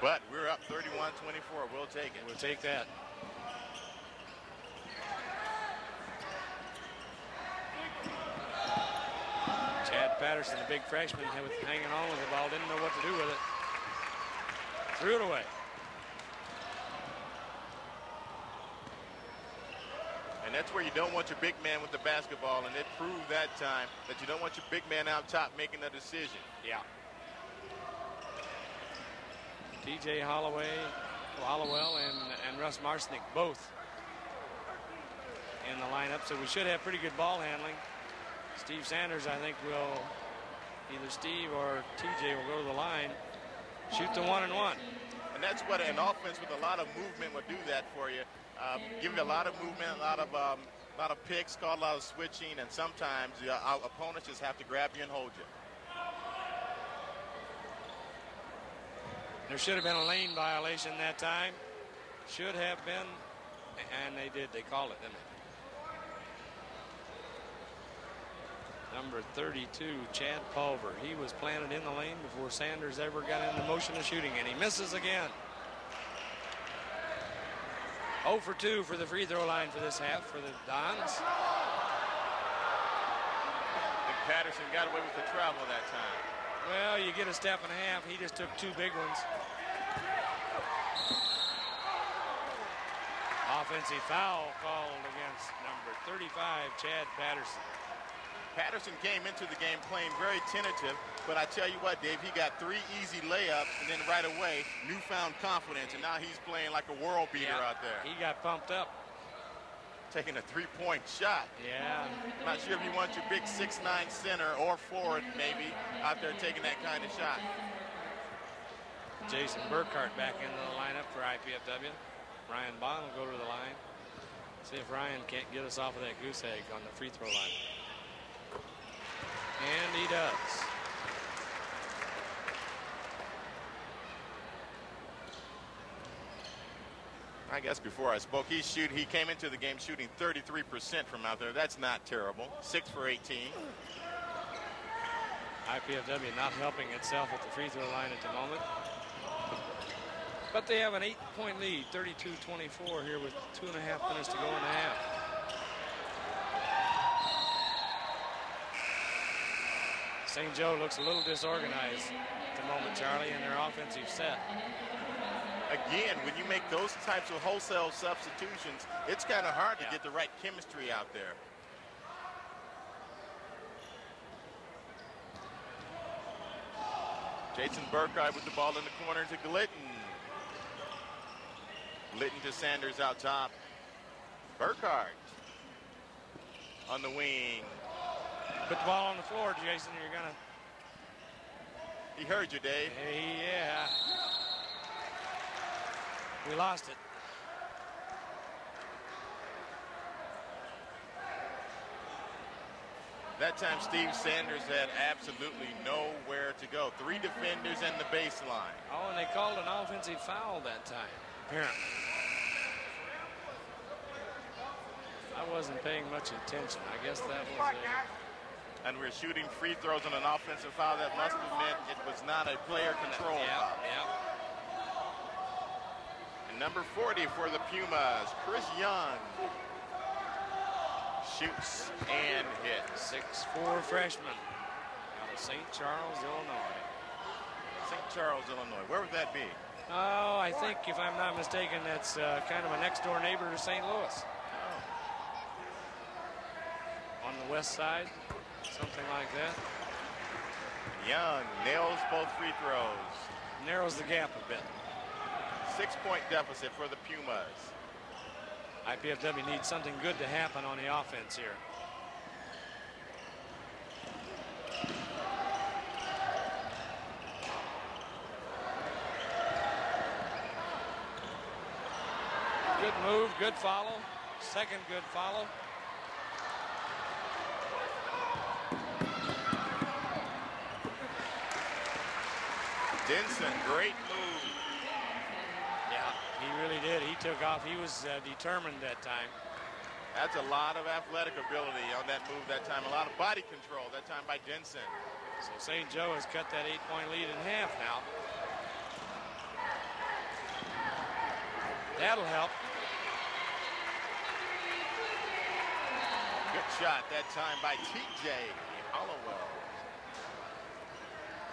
But we're up 31-24. We'll take it. We'll take that. Chad Patterson, a big freshman, hanging on with the ball, didn't know what to do with it. Threw it away. And that's where you don't want your big man with the basketball, and it proved that time that you don't want your big man out top making the decision. Yeah. TJ Holloway, Hollowell, and, and Russ Marcinek both in the lineup, so we should have pretty good ball handling. Steve Sanders, I think, will either Steve or TJ will go to the line, shoot the one and one. And that's what an offense with a lot of movement would do that for you. Give you a lot of movement, a lot of um, a lot of picks, call a lot of switching, and sometimes uh, our opponents just have to grab you and hold you. There should have been a lane violation that time. Should have been, and they did. They called it, didn't they? Number 32, Chad Pulver. He was planted in the lane before Sanders ever got in the motion of shooting, and he misses again. 0 for 2 for the free throw line for this half for the Dons. Patterson got away with the travel that time. Well, you get a step and a half. He just took two big ones. Offensive foul called against number 35, Chad Patterson. Patterson came into the game playing very tentative, but I tell you what, Dave, he got three easy layups, and then right away, newfound confidence, and now he's playing like a world beater yeah, out there. He got pumped up. Taking a three-point shot. Yeah. Not sure if you want your big six-nine center or forward, maybe, out there taking that kind of shot. Jason Burkhart back into the lineup for IPFW. Ryan Bond will go to the line. See if Ryan can't get us off of that goose egg on the free throw line. And he does. I guess before I spoke, he shoot. He came into the game shooting 33% from out there. That's not terrible. Six for 18. IPFW not helping itself at the free throw line at the moment. But they have an eight-point lead, 32-24 here with two and a half minutes to go in the half. St. Joe looks a little disorganized at the moment, Charlie, in their offensive set. Again, when you make those types of wholesale substitutions, it's kind of hard to get the right chemistry out there. Jason Burkhardt with the ball in the corner to Glidden. Glidden to Sanders out top. Burkhardt on the wing. Put the ball on the floor, Jason. You're going to. He heard you, Dave. Hey, yeah. We lost it. That time, Steve Sanders had absolutely nowhere to go. Three defenders and the baseline. Oh, and they called an offensive foul that time, apparently. I wasn't paying much attention. I guess that was a and we're shooting free throws on an offensive foul that must have meant it was not a player control yeah, foul. Yeah. And number 40 for the Pumas, Chris Young. Shoots and hits. 6'4 freshman out of St. Charles, Illinois. St. Charles, Illinois. Where would that be? Oh, I think, if I'm not mistaken, that's uh, kind of a next door neighbor to St. Louis. Oh. On the west side. Something like that. Young nails both free throws. Narrows the gap a bit. Six-point deficit for the Pumas. IPFW needs something good to happen on the offense here. Good move, good follow. Second good follow. Denson, great move. Yeah, he really did. He took off. He was uh, determined that time. That's a lot of athletic ability on that move that time. A lot of body control that time by Denson. So St. Joe has cut that eight-point lead in half now. That'll help. Good shot that time by T.J. Hollowell.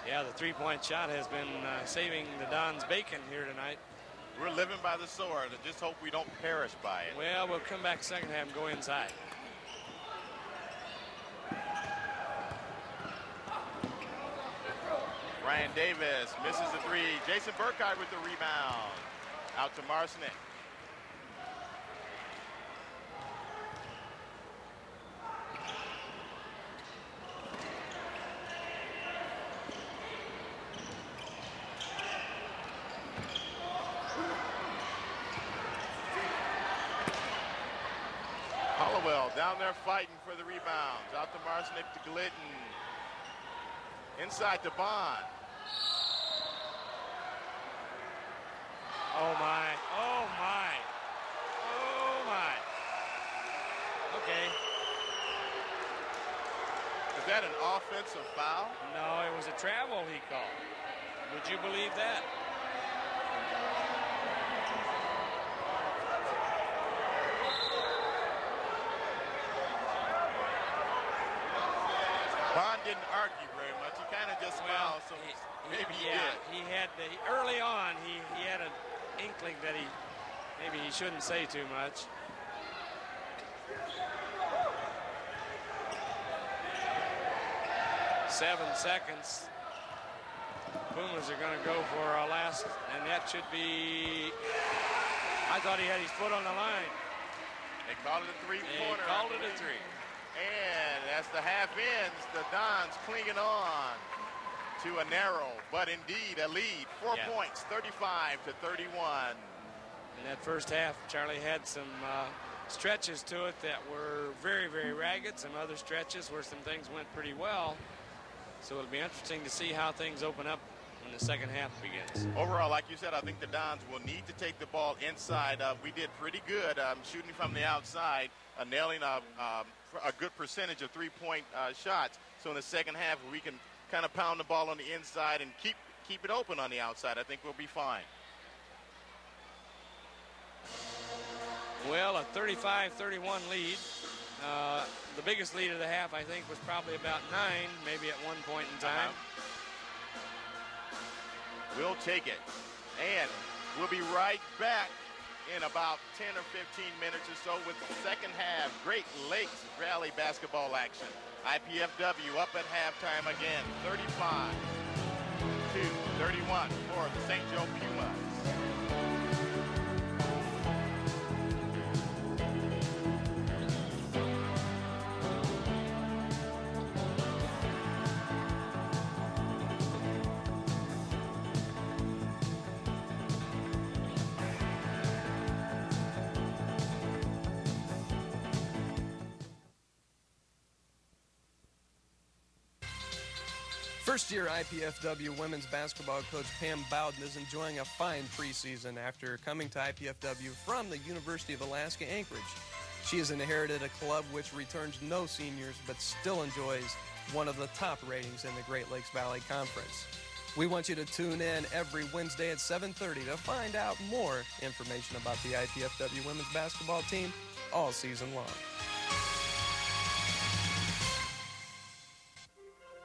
Yeah, the three-point shot has been uh, saving the Dons bacon here tonight. We're living by the sword and just hope we don't perish by it. Well, we'll come back second half and go inside. Ryan Davis misses the three. Jason Burkhardt with the rebound. Out to Marcinek. Down there fighting for the rebounds. Out to Marcinek to Glidden. Inside to Bond. Oh my, oh my, oh my. Okay. Is that an offensive foul? No, it was a travel he called. Would you believe that? Didn't argue very much. He kind of just well, so he, maybe he, yeah, did. he had the, early on. He he had an inkling that he maybe he shouldn't say too much. Seven seconds. Pumas are going to go for a last, and that should be. I thought he had his foot on the line. They called it a three-pointer. They called it a three. And as the half ends, the Dons clinging on to a narrow, but indeed a lead. Four yeah. points, 35 to 31. In that first half, Charlie had some uh, stretches to it that were very, very ragged. Some other stretches where some things went pretty well. So it'll be interesting to see how things open up the second half begins. Overall, like you said, I think the Dons will need to take the ball inside. Uh, we did pretty good um, shooting from the outside, uh, nailing a, um, a good percentage of three-point uh, shots. So in the second half, we can kind of pound the ball on the inside and keep keep it open on the outside. I think we'll be fine. Well, a 35-31 lead. Uh, the biggest lead of the half, I think, was probably about nine, maybe at one point in time. Uh -huh will take it. And we'll be right back in about 10 or 15 minutes or so with the second half Great Lakes Valley basketball action. IPFW up at halftime again, 35 to 31 for the St. Joe Pumas. First-year IPFW women's basketball coach Pam Bowden is enjoying a fine preseason after coming to IPFW from the University of Alaska Anchorage. She has inherited a club which returns no seniors but still enjoys one of the top ratings in the Great Lakes Valley Conference. We want you to tune in every Wednesday at 7:30 to find out more information about the IPFW women's basketball team all season long.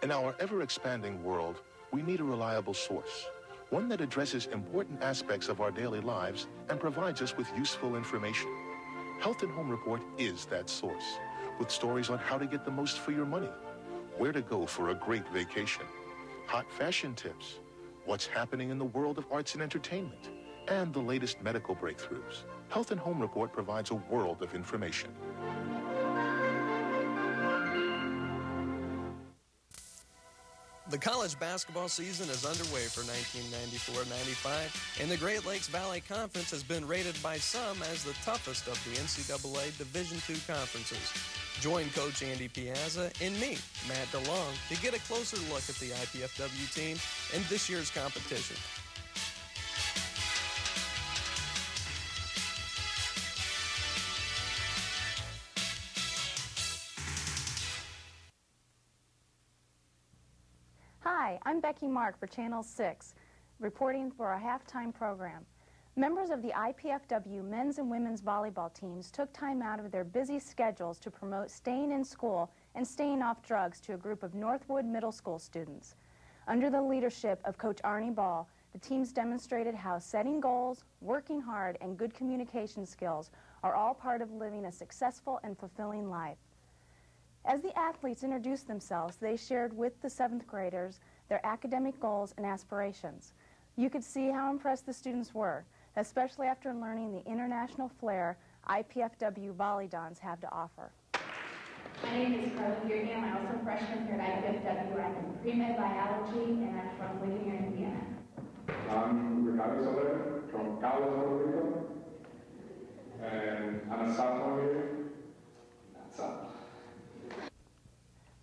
In our ever-expanding world, we need a reliable source, one that addresses important aspects of our daily lives and provides us with useful information. Health and Home Report is that source, with stories on how to get the most for your money, where to go for a great vacation, hot fashion tips, what's happening in the world of arts and entertainment, and the latest medical breakthroughs. Health and Home Report provides a world of information. The college basketball season is underway for 1994-95, and the Great Lakes Valley Conference has been rated by some as the toughest of the NCAA Division II conferences. Join Coach Andy Piazza and me, Matt DeLong, to get a closer look at the IPFW team and this year's competition. Hi, I'm Becky Mark for Channel 6, reporting for our halftime program. Members of the IPFW men's and women's volleyball teams took time out of their busy schedules to promote staying in school and staying off drugs to a group of Northwood Middle School students. Under the leadership of Coach Arnie Ball, the teams demonstrated how setting goals, working hard, and good communication skills are all part of living a successful and fulfilling life. As the athletes introduced themselves, they shared with the seventh graders their academic goals and aspirations. You could see how impressed the students were, especially after learning the international flair IPFW volleydons have to offer. My name is Carla Beardham. I'm also a freshman here at IPFW. I'm in pre-med biology, and I'm from Whittier, Indiana. I'm Ricardo Soler from Carlos, Puerto Rico, and I'm a sophomore here. That's all.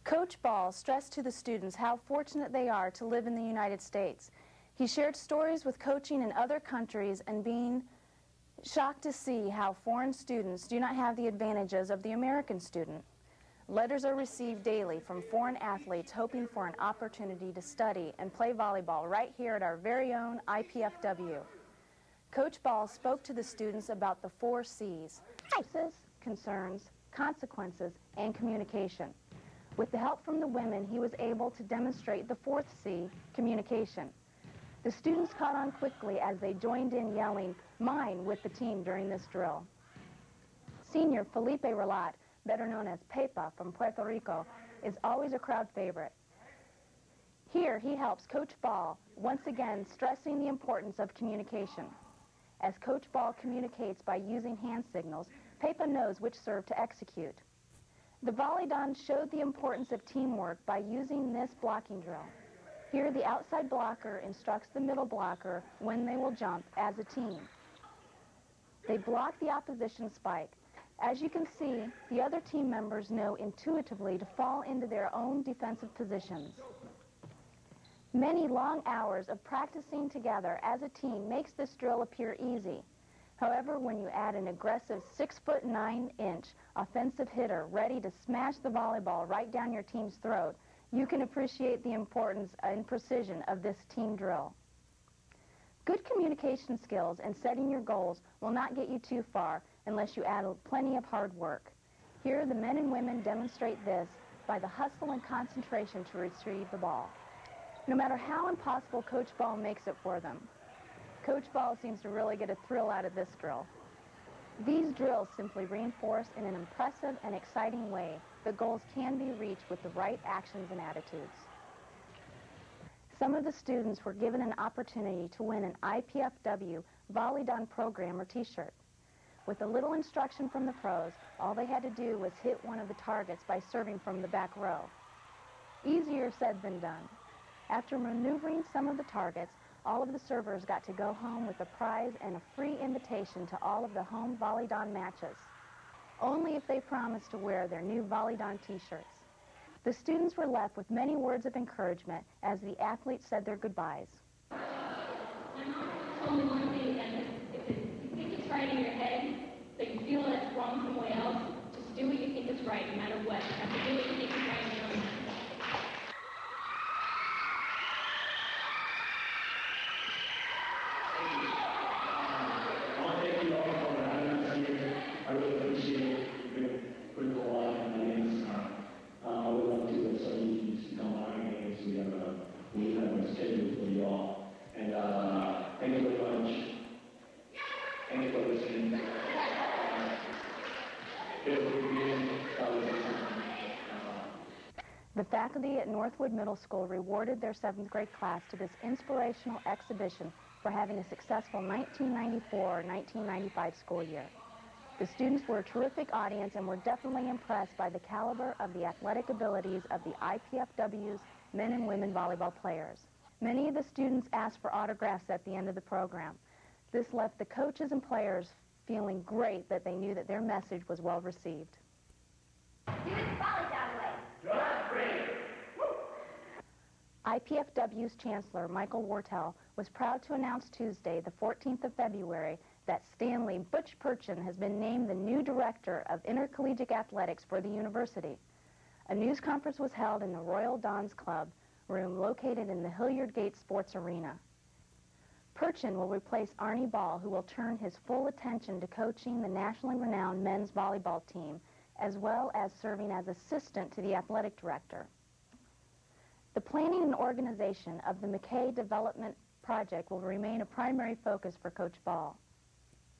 Coach Ball stressed to the students how fortunate they are to live in the United States. He shared stories with coaching in other countries and being shocked to see how foreign students do not have the advantages of the American student. Letters are received daily from foreign athletes hoping for an opportunity to study and play volleyball right here at our very own IPFW. Coach Ball spoke to the students about the four C's, concerns, consequences, and communication. With the help from the women, he was able to demonstrate the fourth C, communication. The students caught on quickly as they joined in yelling, mine, with the team during this drill. Senior Felipe Relat, better known as Pepa from Puerto Rico, is always a crowd favorite. Here, he helps Coach Ball, once again stressing the importance of communication. As Coach Ball communicates by using hand signals, Pepa knows which serve to execute. The Volleydon showed the importance of teamwork by using this blocking drill. Here, the outside blocker instructs the middle blocker when they will jump as a team. They block the opposition spike. As you can see, the other team members know intuitively to fall into their own defensive positions. Many long hours of practicing together as a team makes this drill appear easy. However, when you add an aggressive six foot nine inch offensive hitter ready to smash the volleyball right down your team's throat, you can appreciate the importance and precision of this team drill. Good communication skills and setting your goals will not get you too far unless you add plenty of hard work. Here, the men and women demonstrate this by the hustle and concentration to retrieve the ball. No matter how impossible Coach Ball makes it for them, Coach Ball seems to really get a thrill out of this drill. These drills simply reinforce in an impressive and exciting way that goals can be reached with the right actions and attitudes. Some of the students were given an opportunity to win an IPFW Volleydon program or t-shirt. With a little instruction from the pros, all they had to do was hit one of the targets by serving from the back row. Easier said than done. After maneuvering some of the targets, all of the servers got to go home with a prize and a free invitation to all of the home Volleydon matches, only if they promised to wear their new Volleydon t-shirts. The students were left with many words of encouragement as the athletes said their goodbyes. Right, no matter what. You have to do what you think is right in your own mind. I want to thank you all for having us here. I really appreciate it. You've been putting a lot in my names. Uh, I would love to, so you can just come on our names. We have a, we have a schedule for you all. And, uh, thank you very much. Thank you for listening. Uh, It will begin, uh, with, uh, The faculty at Northwood Middle School rewarded their seventh grade class to this inspirational exhibition for having a successful 1994-1995 school year. The students were a terrific audience and were definitely impressed by the caliber of the athletic abilities of the IPFW's men and women volleyball players. Many of the students asked for autographs at the end of the program. This left the coaches and players feeling great that they knew that their message was well received. IPFW's Chancellor, Michael Wartell, was proud to announce Tuesday, the 14th of February, that Stanley Butch Perchin has been named the new Director of Intercollegiate Athletics for the university. A news conference was held in the Royal Dons Club room located in the Hilliard Gate Sports Arena. Perchin will replace Arnie Ball, who will turn his full attention to coaching the nationally renowned men's volleyball team, as well as serving as assistant to the athletic director. The planning and organization of the McKay Development Project will remain a primary focus for Coach Ball.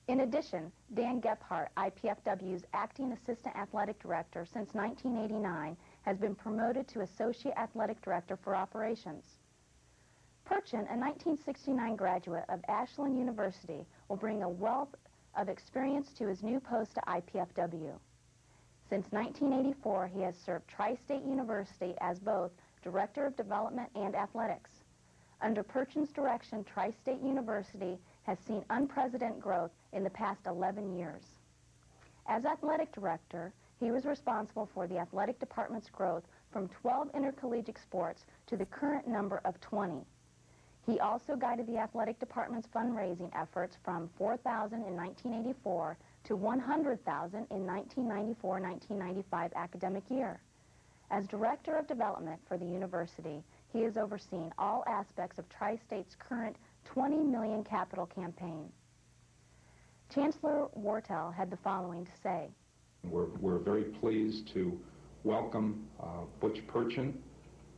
In addition, Dan Gephardt, IPFW's acting assistant athletic director since 1989, has been promoted to associate athletic director for operations. Perchin, a 1969 graduate of Ashland University, will bring a wealth of experience to his new post at IPFW. Since 1984, he has served Tri-State University as both Director of Development and Athletics. Under Perchin's direction, Tri-State University has seen unprecedented growth in the past 11 years. As athletic director, he was responsible for the athletic department's growth from 12 intercollegiate sports to the current number of 20. He also guided the athletic department's fundraising efforts from 4,000 in 1984 to 100,000 in 1994-1995 academic year. As Director of Development for the university, he has overseen all aspects of Tri-State's current 20 million capital campaign. Chancellor Wartell had the following to say. We're, we're very pleased to welcome uh, Butch Perchin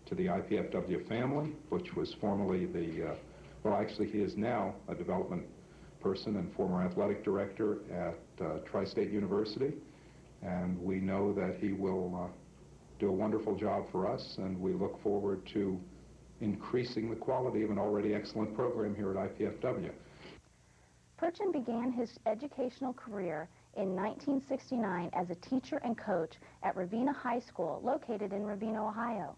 to the IPFW family. Butch was formerly the, uh, well actually he is now a development person and former athletic director at uh, Tri-State University. And we know that he will uh, do a wonderful job for us and we look forward to increasing the quality of an already excellent program here at IPFW. Perchin began his educational career in 1969 as a teacher and coach at Ravenna High School, located in Ravenna, Ohio.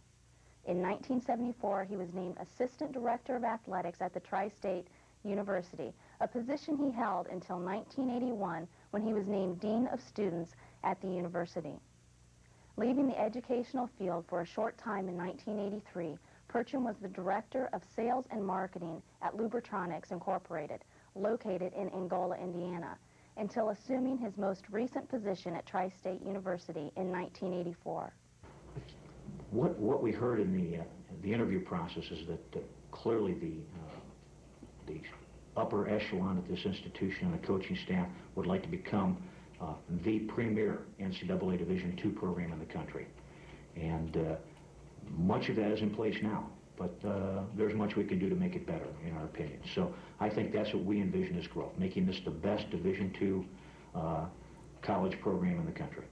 In 1974, he was named Assistant Director of Athletics at the Tri-State University, a position he held until 1981 when he was named Dean of Students at the university. Leaving the educational field for a short time in 1983, Perchin was the Director of Sales and Marketing at Lubritronics Incorporated, located in Angola, Indiana, until assuming his most recent position at Tri-State University in 1984. What, what we heard in the, uh, the interview process is that uh, clearly the, uh, the upper echelon at this institution and the coaching staff would like to become uh, the premier NCAA Division II program in the country. And uh, much of that is in place now, but uh, there's much we can do to make it better, in our opinion. So I think that's what we envision as growth, making this the best Division II uh, college program in the country.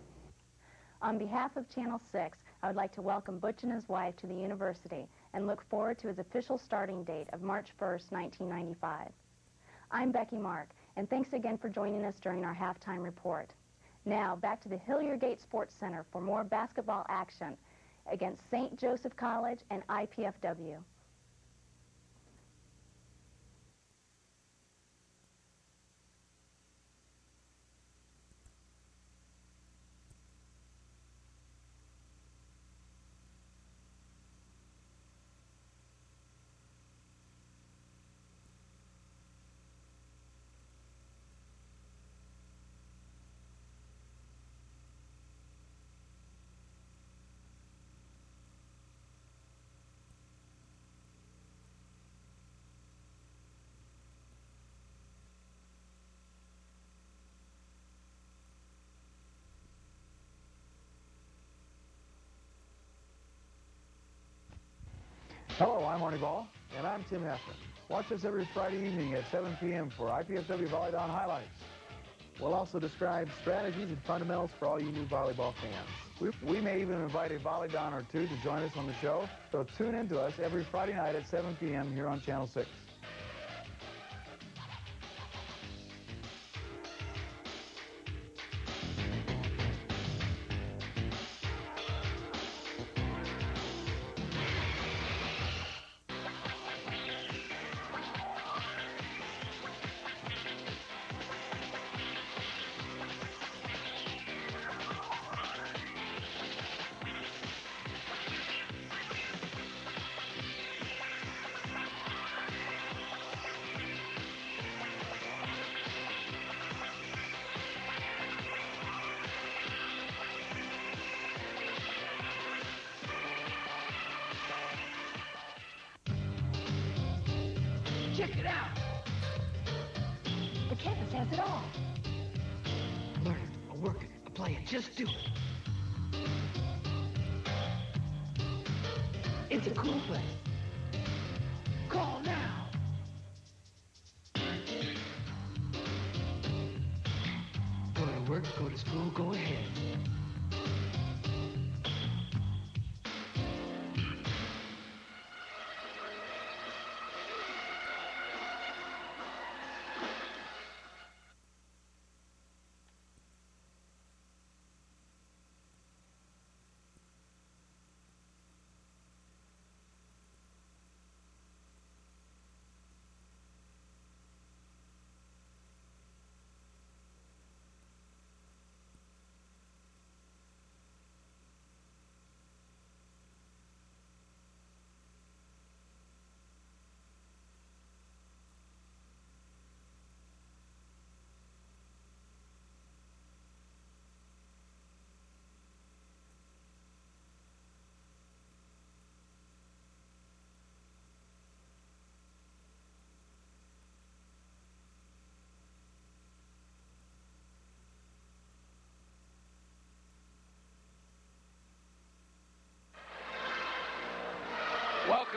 On behalf of Channel 6, I would like to welcome Butch and his wife to the university and look forward to his official starting date of March 1st, 1995. I'm Becky Mark, and thanks again for joining us during our halftime report. Now, back to the Hilliard Gate Sports Center for more basketball action against St. Joseph College and IPFW. Hello, I'm Arnie Ball. And I'm Tim Hefner. Watch us every Friday evening at 7 p.m. for IPFW Volleyball Highlights. We'll also describe strategies and fundamentals for all you new volleyball fans. We, we may even invite a volleyball or two to join us on the show, so tune in to us every Friday night at 7 p.m. here on Channel 6.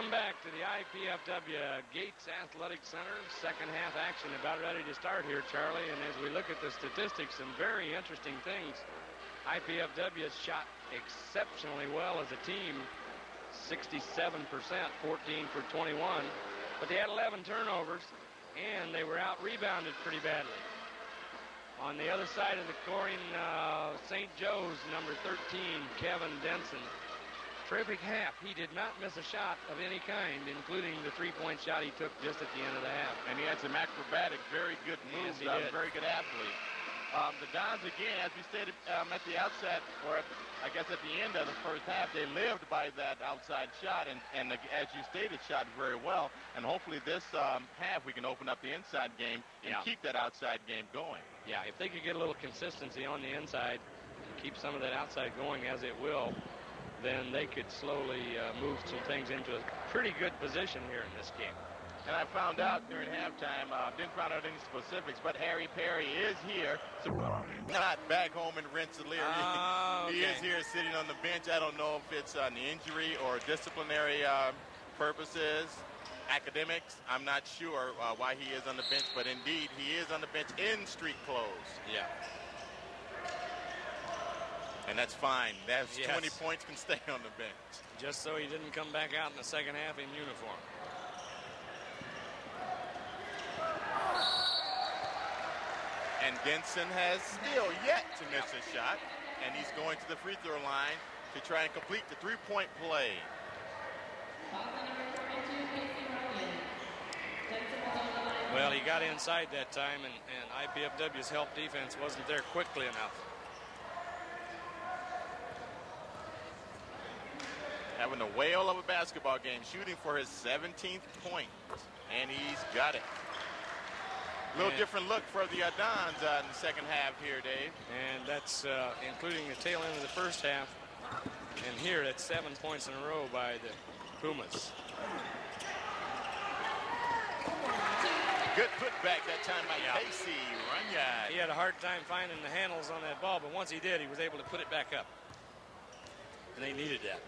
Welcome back to the IPFW Gates Athletic Center. Second half action about ready to start here, Charlie. And as we look at the statistics, some very interesting things. IPFW has shot exceptionally well as a team. 67%, 14 for 21. But they had 11 turnovers, and they were out-rebounded pretty badly. On the other side of the scoring, uh, St. Joe's, number 13, Kevin Denson. Terrific half. He did not miss a shot of any kind, including the three-point shot he took just at the end of the half. And he had some acrobatic, very good moves. Yes, he uh, did. Very good athlete. Um, the Dons, again, as we stated um, at the outset, or I guess at the end of the first half, they lived by that outside shot, and, and the, as you stated, shot very well. And hopefully this um, half we can open up the inside game and Yeah. keep that outside game going. Yeah, if they could get a little consistency on the inside and keep some of that outside going as it will, then they could slowly uh, move some things into a pretty good position here in this game. And I found out during halftime, uh, didn't find out any specifics, but Harry Perry is here. So not back home in Rensselaer. Ah, (laughs) He is here sitting on the bench. I don't know if it's an injury or disciplinary uh, purposes, academics. I'm not sure uh, why he is on the bench, but indeed he is on the bench in street clothes. Yeah. And that's fine. That's Yes. 20 points can stay on the bench. Just so he didn't come back out in the second half in uniform. And Denson has still yet to miss a shot, and he's going to the free throw line to try and complete the three-point play. Well, he got inside that time, and, and IPFW's help defense wasn't there quickly enough. Having a whale of a basketball game, shooting for his 17th point, and he's got it. A little And- different look for the uh, Dons uh, in the second half here, Dave. And that's uh, including the tail end of the first half. And here, that's seven points in a row by the Pumas. Good putback that time by Casey Runyard. He had a hard time finding the handles on that ball, but once he did, he was able to put it back up. And they needed that.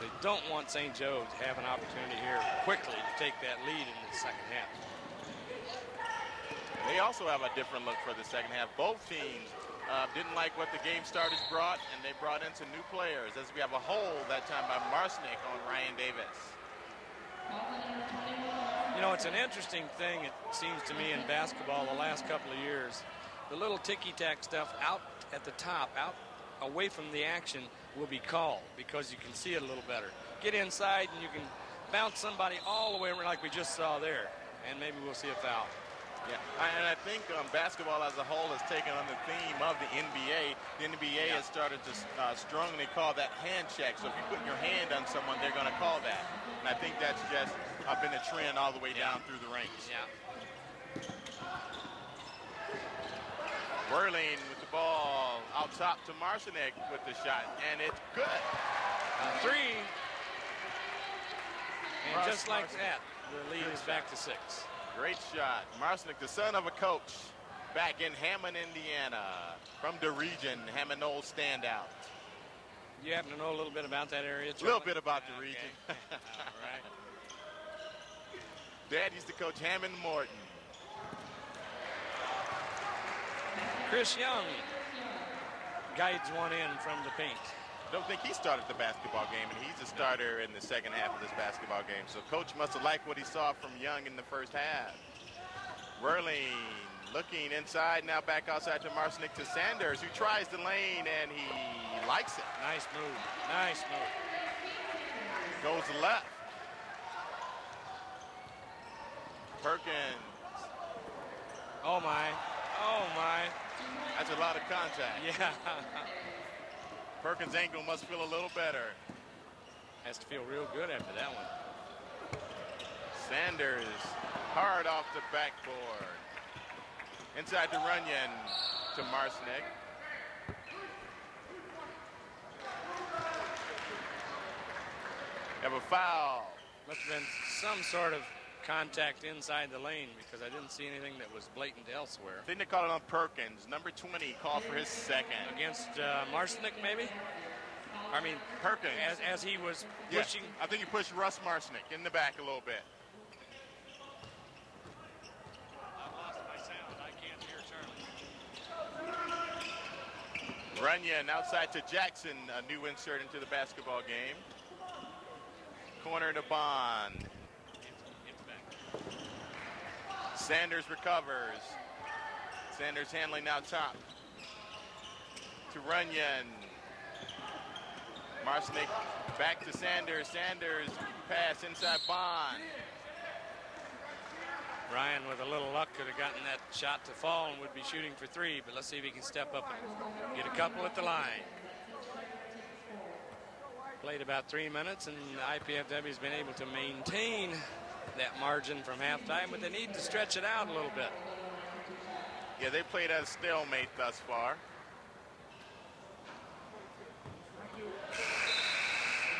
They don't want St. Joe to have an opportunity here quickly to take that lead in the second half. They also have a different look for the second half. Both teams uh, didn't like what the game starters brought, and they brought in some new players. As we have a hole that time by Marcinek on Ryan Davis. You know, it's an interesting thing, it seems to me, in basketball the last couple of years. The little ticky-tack stuff out at the top, out away from the action, will be called because you can see it a little better. Get inside and you can bounce somebody all the way around like we just saw there, and maybe we'll see a foul. Yeah, and I think um, basketball as a whole has taken on the theme of the NBA. The NBA has started to uh, strongly call that hand check. So if you put your hand on someone, they're going to call that. And I think that's just uh, been a trend all the way down through the ranks. Yeah. Whirling with the ball out top to Marcinek with the shot, and it's good. three. And just like Marcinek. that, the lead is back to six. Great shot. Marcinek, the son of a coach, back in Hammond, Indiana, from the region, Hammond Knowles standout. You happen to know a little bit about that area? A little bit about the Okay. region. (laughs) All right. Dad used to coach Hammond Morton. Chris Young guides one in from the paint. Don't think he started the basketball game, and he's a starter in the second half of this basketball game. So coach must have liked what he saw from Young in the first half. Whirling, looking inside, now back outside to Marcinek to Sanders, who tries the lane, and he likes it. Nice move. Nice move. Goes left. Perkins. Oh my. Oh my. That's a lot of contact. Yeah. Perkins' ankle must feel a little better. Has to feel real good after that one. Sanders hard off the backboard. Inside to Runyon to Marcinek. Have a foul. Must have been some sort of contact inside the lane because I didn't see anything that was blatant elsewhere. I think they called it on Perkins. Number 20 called for his second. Against uh, Marcinek, maybe? I mean, Perkins. as, as he was Yeah, pushing. I think he pushed Russ Marcinek in the back a little bit. I lost my sound. I can't hear Charlie. Runyon outside to Jackson, a new insert into the basketball game. Corner to Bond. Sanders recovers. Sanders handling now top. To Runyon. Marcinek back to Sanders. Sanders pass inside Bond. Ryan, with a little luck, could have gotten that shot to fall and would be shooting for three, but let's see if he can step up and get a couple at the line. Played about three minutes, and IPFW has been able to maintain that margin from halftime, but they need to stretch it out a little bit. Yeah, they played at a stalemate thus far.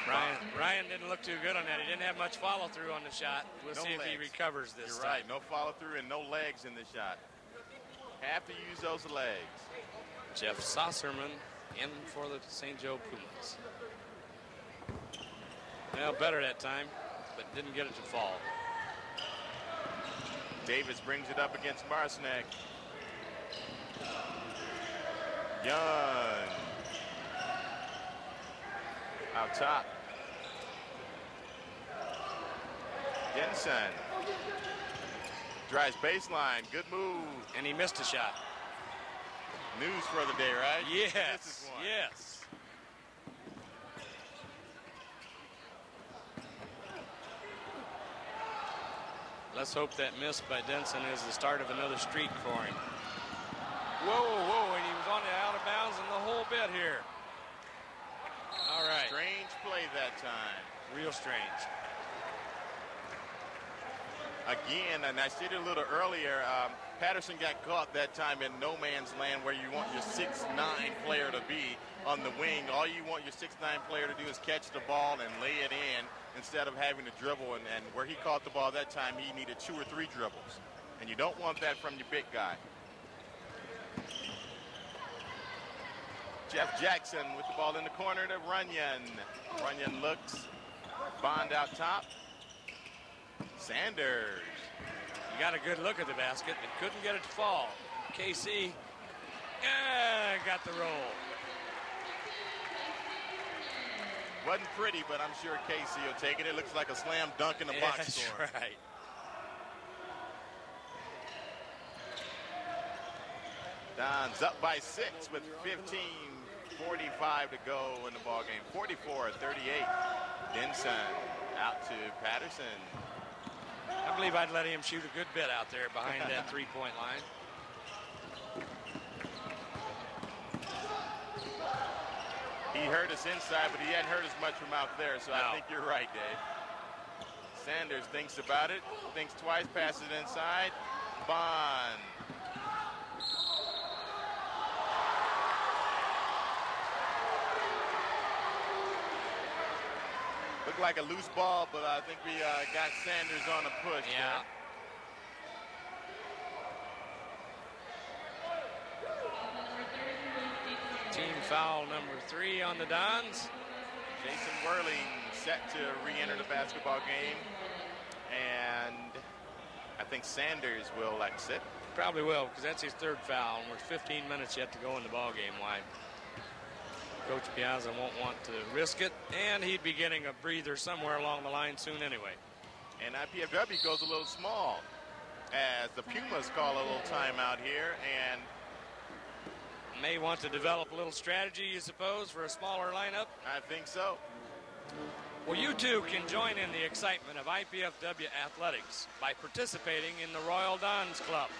Ryan, Ryan didn't look too good on that. He didn't have much follow through on the shot. We'll No see if he recovers this You're time. right. No follow through and no legs in the shot. Have to use those legs. Jeff Sosserman in for the St. Joe Pumas. Well, better that time, but didn't get it to fall. Davis brings it up against Marcinek. Young. Out top. Jensen. Drives baseline. Good move. And he missed a shot. News for the day, right? Yes, yes. Let's hope that miss by Denson is the start of another streak for him. Whoa, whoa, and he was on the out of bounds and the whole bit here. All right. Strange play that time. Real strange. Again, and I said it a little earlier, um, Patterson got caught that time in no man's land where you want your 6'9 player to be on the wing. All you want your 6'9 player to do is catch the ball and lay it in instead of having to dribble. And, and where he caught the ball that time, he needed two or three dribbles. And you don't want that from your big guy. Jeff Jackson with the ball in the corner to Runyon. Runyon looks. Bond out top. Sanders. He got a good look at the basket, but couldn't get it to fall. KC yeah, got the roll. Wasn't pretty, but I'm sure Casey will take it. It looks like a slam dunk in the Yeah, box that's score. right. Don's up by six with 15:45 to go in the ball game. 44-38. Denson out to Patterson. I believe I'd let him shoot a good bit out there behind that (laughs) three-point line. He hurt us inside, but he hadn't hurt as much from out there, so I think you're right, Dave. Sanders thinks about it, thinks twice, passes it inside. Bond. Looked like a loose ball, but I think we uh, got Sanders on a push. Yeah. There. Team foul number three on the Dons. Jason Whirling set to re-enter the basketball game. And I think Sanders will exit. Probably will, because that's his third foul, and we're 15 minutes yet to go in the ball game. Why? Coach Piazza won't want to risk it, and he'd be getting a breather somewhere along the line soon anyway. And IPFW goes a little small as the Pumas call a little timeout here, and may want to develop a little strategy, you suppose, for a smaller lineup? I think so. Well, you too can join in the excitement of IPFW athletics by participating in the Royal Dons Club.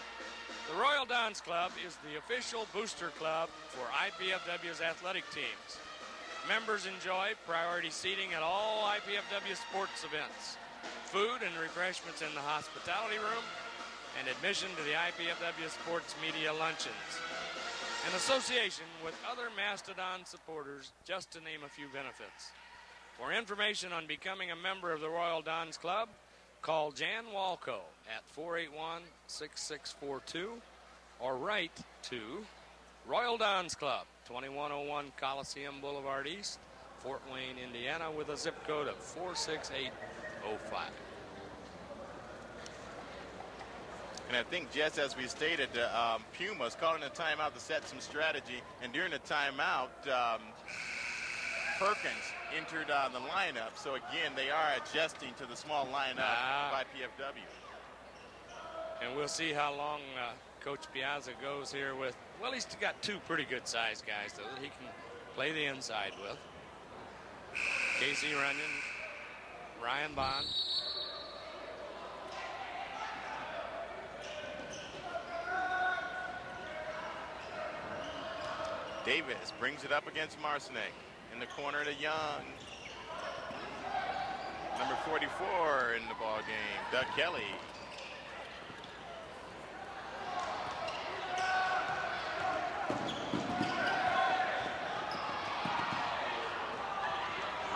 The Royal Dons Club is the official booster club for IPFW's athletic teams. Members enjoy priority seating at all IPFW sports events, food and refreshments in the hospitality room, and admission to the IPFW sports media luncheons. An association with other Mastodon supporters, just to name a few benefits. For information on becoming a member of the Royal Dons Club, call Jan Walco at 481-6642 or write to Royal Dons Club, 2101 Coliseum Boulevard East, Fort Wayne, Indiana, with a zip code of 46805. And I think just as we stated, uh, um, Puma's calling a timeout to set some strategy. And during the timeout, um, Perkins entered uh, the lineup. So again, they are adjusting to the small lineup ah. by PFW. And we'll see how long uh, Coach Piazza goes here with. Well, he's got two pretty good sized guys though that he can play the inside with. Casey Runyon, Ryan Bond. Davis brings it up against Marcinek. In the corner to Young. Number 44 in the ball game, Doug Kelly.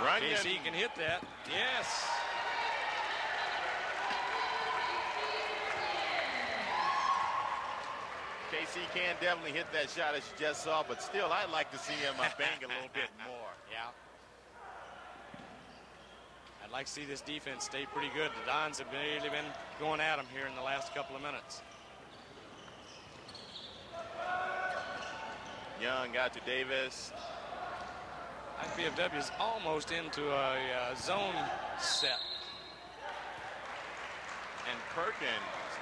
Runyon. Casey can hit that. Yes. KC can definitely hit that shot as you just saw, but still, I'd like to see him uh, (laughs) bang a little bit more. Yeah. I'd like to see this defense stay pretty good. The Dons have really been going at him here in the last couple of minutes. Young got to Davis. IPFW is almost into a uh, zone set. And Perkins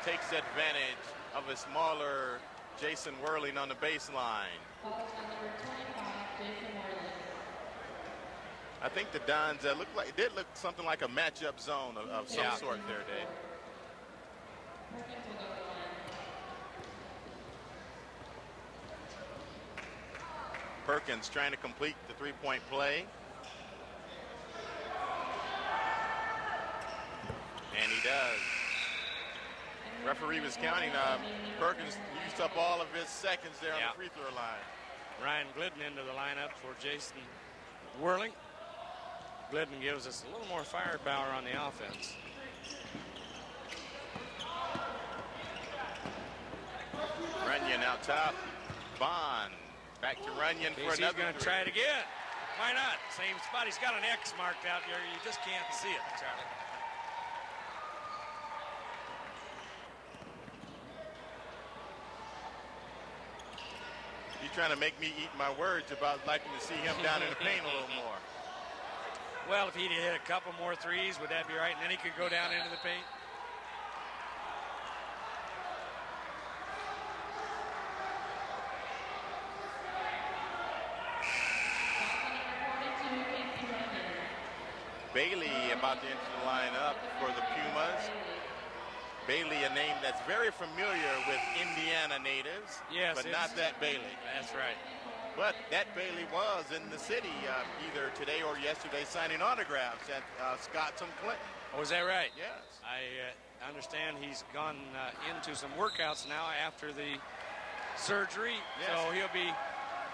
takes advantage of a smaller Jason Whirling on the baseline. I think the Dons uh, looked like it did look something like a matchup zone of, of some yeah. sort there, Dave. Perkins trying to complete the three-point play. And he does. Referee was counting. Uh, Perkins used up all of his seconds there yeah. on the free throw line. Ryan Glidden into the lineup for Jason Whirling. Glidden gives us a little more firepower on the offense. Runyon out top. Bond. Back to Runyon for another. He's going to try it again. Why not? Same spot. He's got an X marked out here. You just can't see it, Charlie. Trying to make me eat my words about liking to see him down in the paint a little more. Well, if he'd hit a couple more threes, would that be right? And then he could go down into the paint? Bailey about to enter the lineup for the Pumas. Bailey, a name that's very familiar with Indiana natives. Yes. But not that Bailey. That's right. But that Bailey was in the city uh, either today or yesterday signing autographs at uh, Scott's and Clinton. Oh, is that right? Yes. I uh, understand he's gone uh, into some workouts now after the surgery. Yes. So he'll be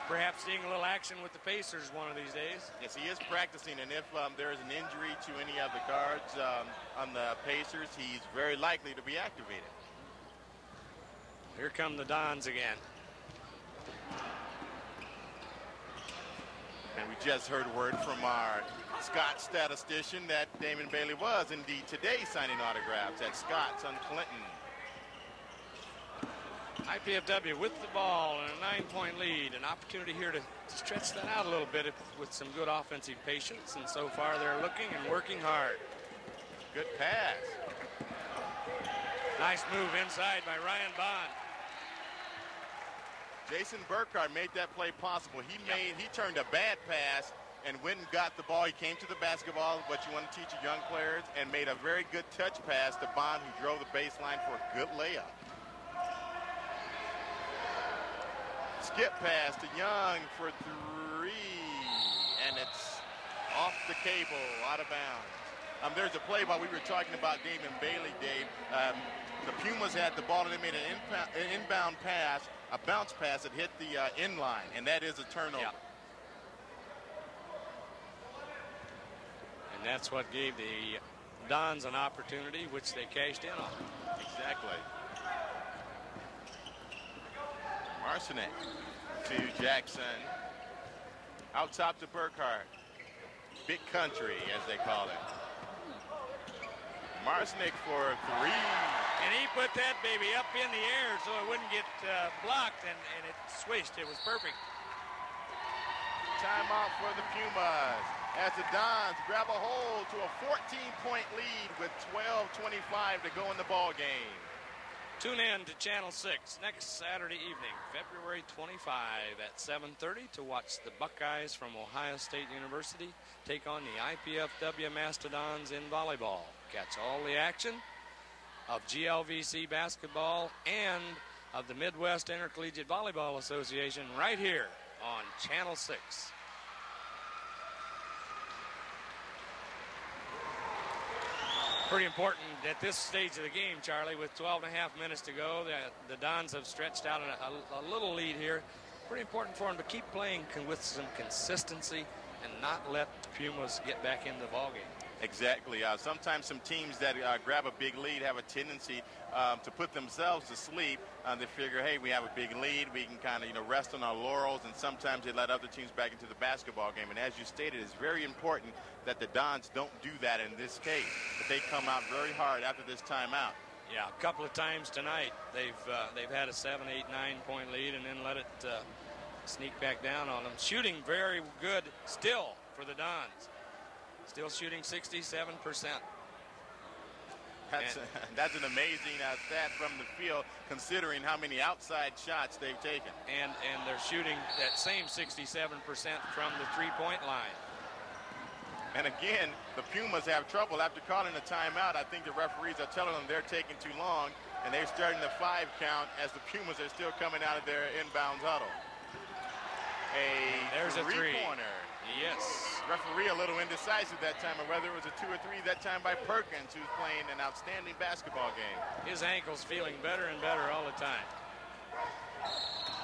perhaps seeing a little action with the Pacers one of these days. Yes, he is practicing, and if um, there is an injury to any of the guards um, on the Pacers, he's very likely to be activated. Here come the Dons again. And we just heard word from our Scott statistician that Damon Bailey was indeed today signing autographs at Scott's on Clinton. IPFW with the ball and a nine-point lead. An opportunity here to stretch that out a little bit with some good offensive patience. And so far they're looking and working hard. Good pass. Nice move inside by Ryan Bond. Jason Burkhardt made that play possible. He made he turned a bad pass and went and got the ball. He came to the basketball, what you want to teach your young players, and made a very good touch pass to Bond, who drove the baseline for a good layup. Skip pass to Young for three, and it's off the cable, out of bounds. Um, there's a play while we were talking about Damon Bailey, Dave. Um, the Pumas had the ball and they made an, inbound, an inbound pass, a bounce pass that hit the uh, in line, and that is a turnover. Yeah. And that's what gave the Dons an opportunity, which they cashed in on. Exactly. Marcinek to Jackson. Out top to Burkhardt. Big country, as they call it. Marcinek for three. And he put that baby up in the air so it wouldn't get uh, blocked, and, and it swished. It was perfect. Timeout for the Pumas as the Dons grab a hold to a 14-point lead with 12.25 to go in the ball game. Tune in to Channel 6 next Saturday evening, February 25 at 7.30 to watch the Buckeyes from Ohio State University take on the IPFW Mastodons in volleyball. Catch all the action of GLVC basketball and of the Midwest Intercollegiate Volleyball Association right here on Channel 6. Pretty important at this stage of the game, Charlie, with 12 and a half minutes to go. The, the Dons have stretched out a, a, a little lead here. Pretty important for them to keep playing with some consistency and not let Pumas get back in the ballgame. Exactly. Uh, sometimes some teams that uh, grab a big lead have a tendency um, to put themselves to sleep. Uh, they figure, hey, we have a big lead. We can kind of, you know, rest on our laurels. And sometimes they let other teams back into the basketball game. And as you stated, it's very important that the Dons don't do that in this case. That they come out very hard after this timeout. Yeah, a couple of times tonight they've uh, they've had a seven, eight, nine point lead and then let it uh, sneak back down on them. Shooting very good still for the Dons. Still shooting 67%. That's, (laughs) that's an amazing uh, stat from the field, considering how many outside shots they've taken. And, and they're shooting that same 67% from the three-point line. And again, the Pumas have trouble after calling a timeout. I think the referees are telling them they're taking too long, and they're starting the five count as the Pumas are still coming out of their inbounds huddle. A There's a three. Yes. Referee a little indecisive that time, or whether it was a two or three that time by Perkins, who's playing an outstanding basketball game. His ankle's feeling better and better all the time.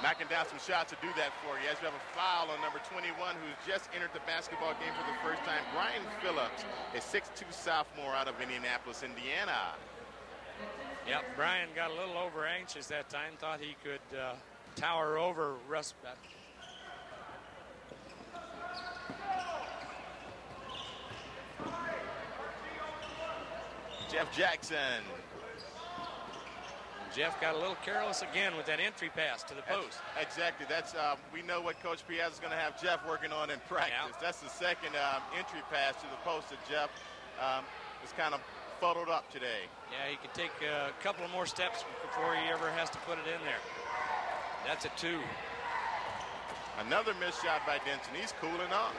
Knocking down some shots to do that for you. As we have a foul on number 21, who's just entered the basketball game for the first time. Brian Phillips, a 6'2 sophomore out of Indianapolis, Indiana. Yep, Brian got a little over anxious that time, thought he could uh, tower over Russ. Jeff Jackson. Jeff got a little careless again with that entry pass to the post. That's, exactly. That's um, we know what Coach Piazza is going to have Jeff working on in practice. Yeah. That's the second um, entry pass to the post that Jeff um, is kind of fuddled up today. Yeah, he could take a couple of more steps before he ever has to put it in there. That's a two. Another missed shot by Denson. He's cooling off.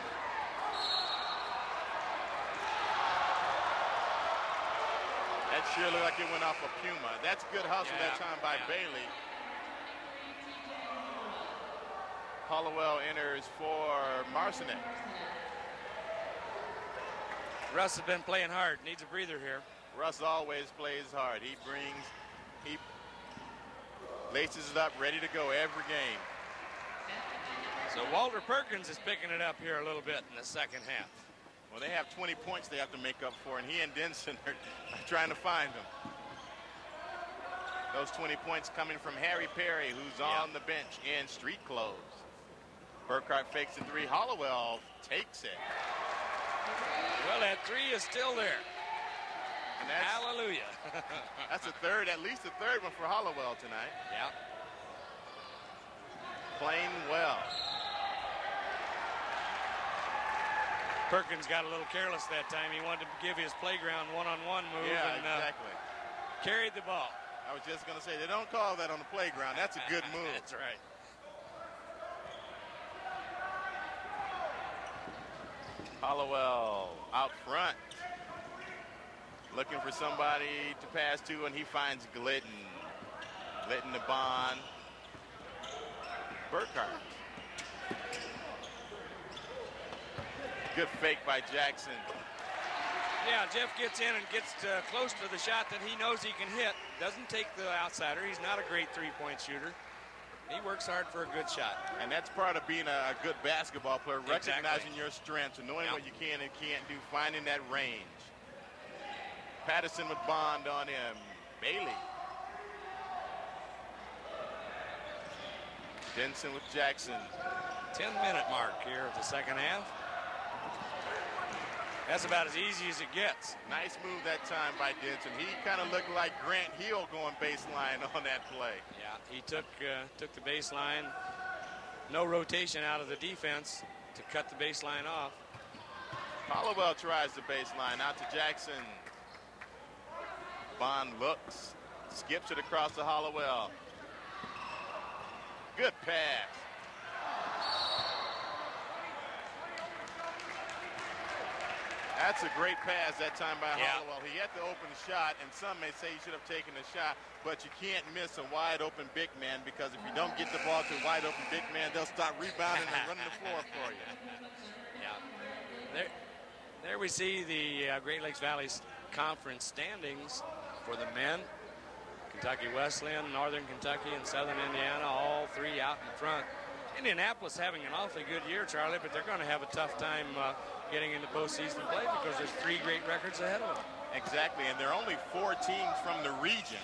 That sure looked like it went off a Puma. That's good hustle Yeah, that time by yeah. Bailey. Hollowell enters for Marcinek. Russ has been playing hard. Needs a breather here. Russ always plays hard. He brings, he laces it up, ready to go every game. So Walter Perkins is picking it up here a little bit in the second half. Well, they have 20 points they have to make up for, and he and Denson are (laughs) trying to find them. Those 20 points coming from Harry Perry, who's on the bench in street clothes. Burkhart fakes the three. Hollowell takes it. Well, that three is still there. That's, Hallelujah. (laughs) that's a (laughs) third, at least a third one for Hollowell tonight. Yeah. Playing well. Perkins got a little careless that time. He wanted to give his playground one-on-one move yeah, and exactly. Uh, carried the ball. I was just going to say, they don't call that on the playground. That's a good (laughs) move. That's right. Hollowell out front. Looking for somebody to pass to, and he finds Glidden. Glidden to Bond. Burkhart. Good fake by Jackson. Yeah, Jeff gets in and gets uh, close to the shot that he knows he can hit. Doesn't take the outsider. He's not a great three-point shooter. He works hard for a good shot. And that's part of being a, good basketball player, Exactly. recognizing your strengths and knowing Yeah. what you can and can't do, finding that range. Patterson with Bond on him. Bailey. Denson with Jackson. 10-minute mark here of the second half. That's about as easy as it gets. Nice move that time by Denson. He kind of looked like Grant Hill going baseline on that play. Yeah, he took uh, took the baseline. No rotation out of the defense to cut the baseline off. Hollowell tries the baseline out to Jackson. Bond looks, skips it across to Hollowell. Good pass. That's a great pass that time by Yeah. Hollowell. He had the open shot, and some may say he should have taken the shot, but you can't miss a wide open big man because if you don't get the ball to a wide open big man, they'll start rebounding and running the floor for you. (laughs) Yeah. There, there we see the uh, Great Lakes Valley Conference standings for the men. Kentucky Wesleyan, Northern Kentucky, and Southern Indiana, all three out in front. Indianapolis having an awfully good year, Charlie, but they're going to have a tough time uh, getting into postseason play because there's three great records ahead of them. Exactly, and there are only four teams from the region,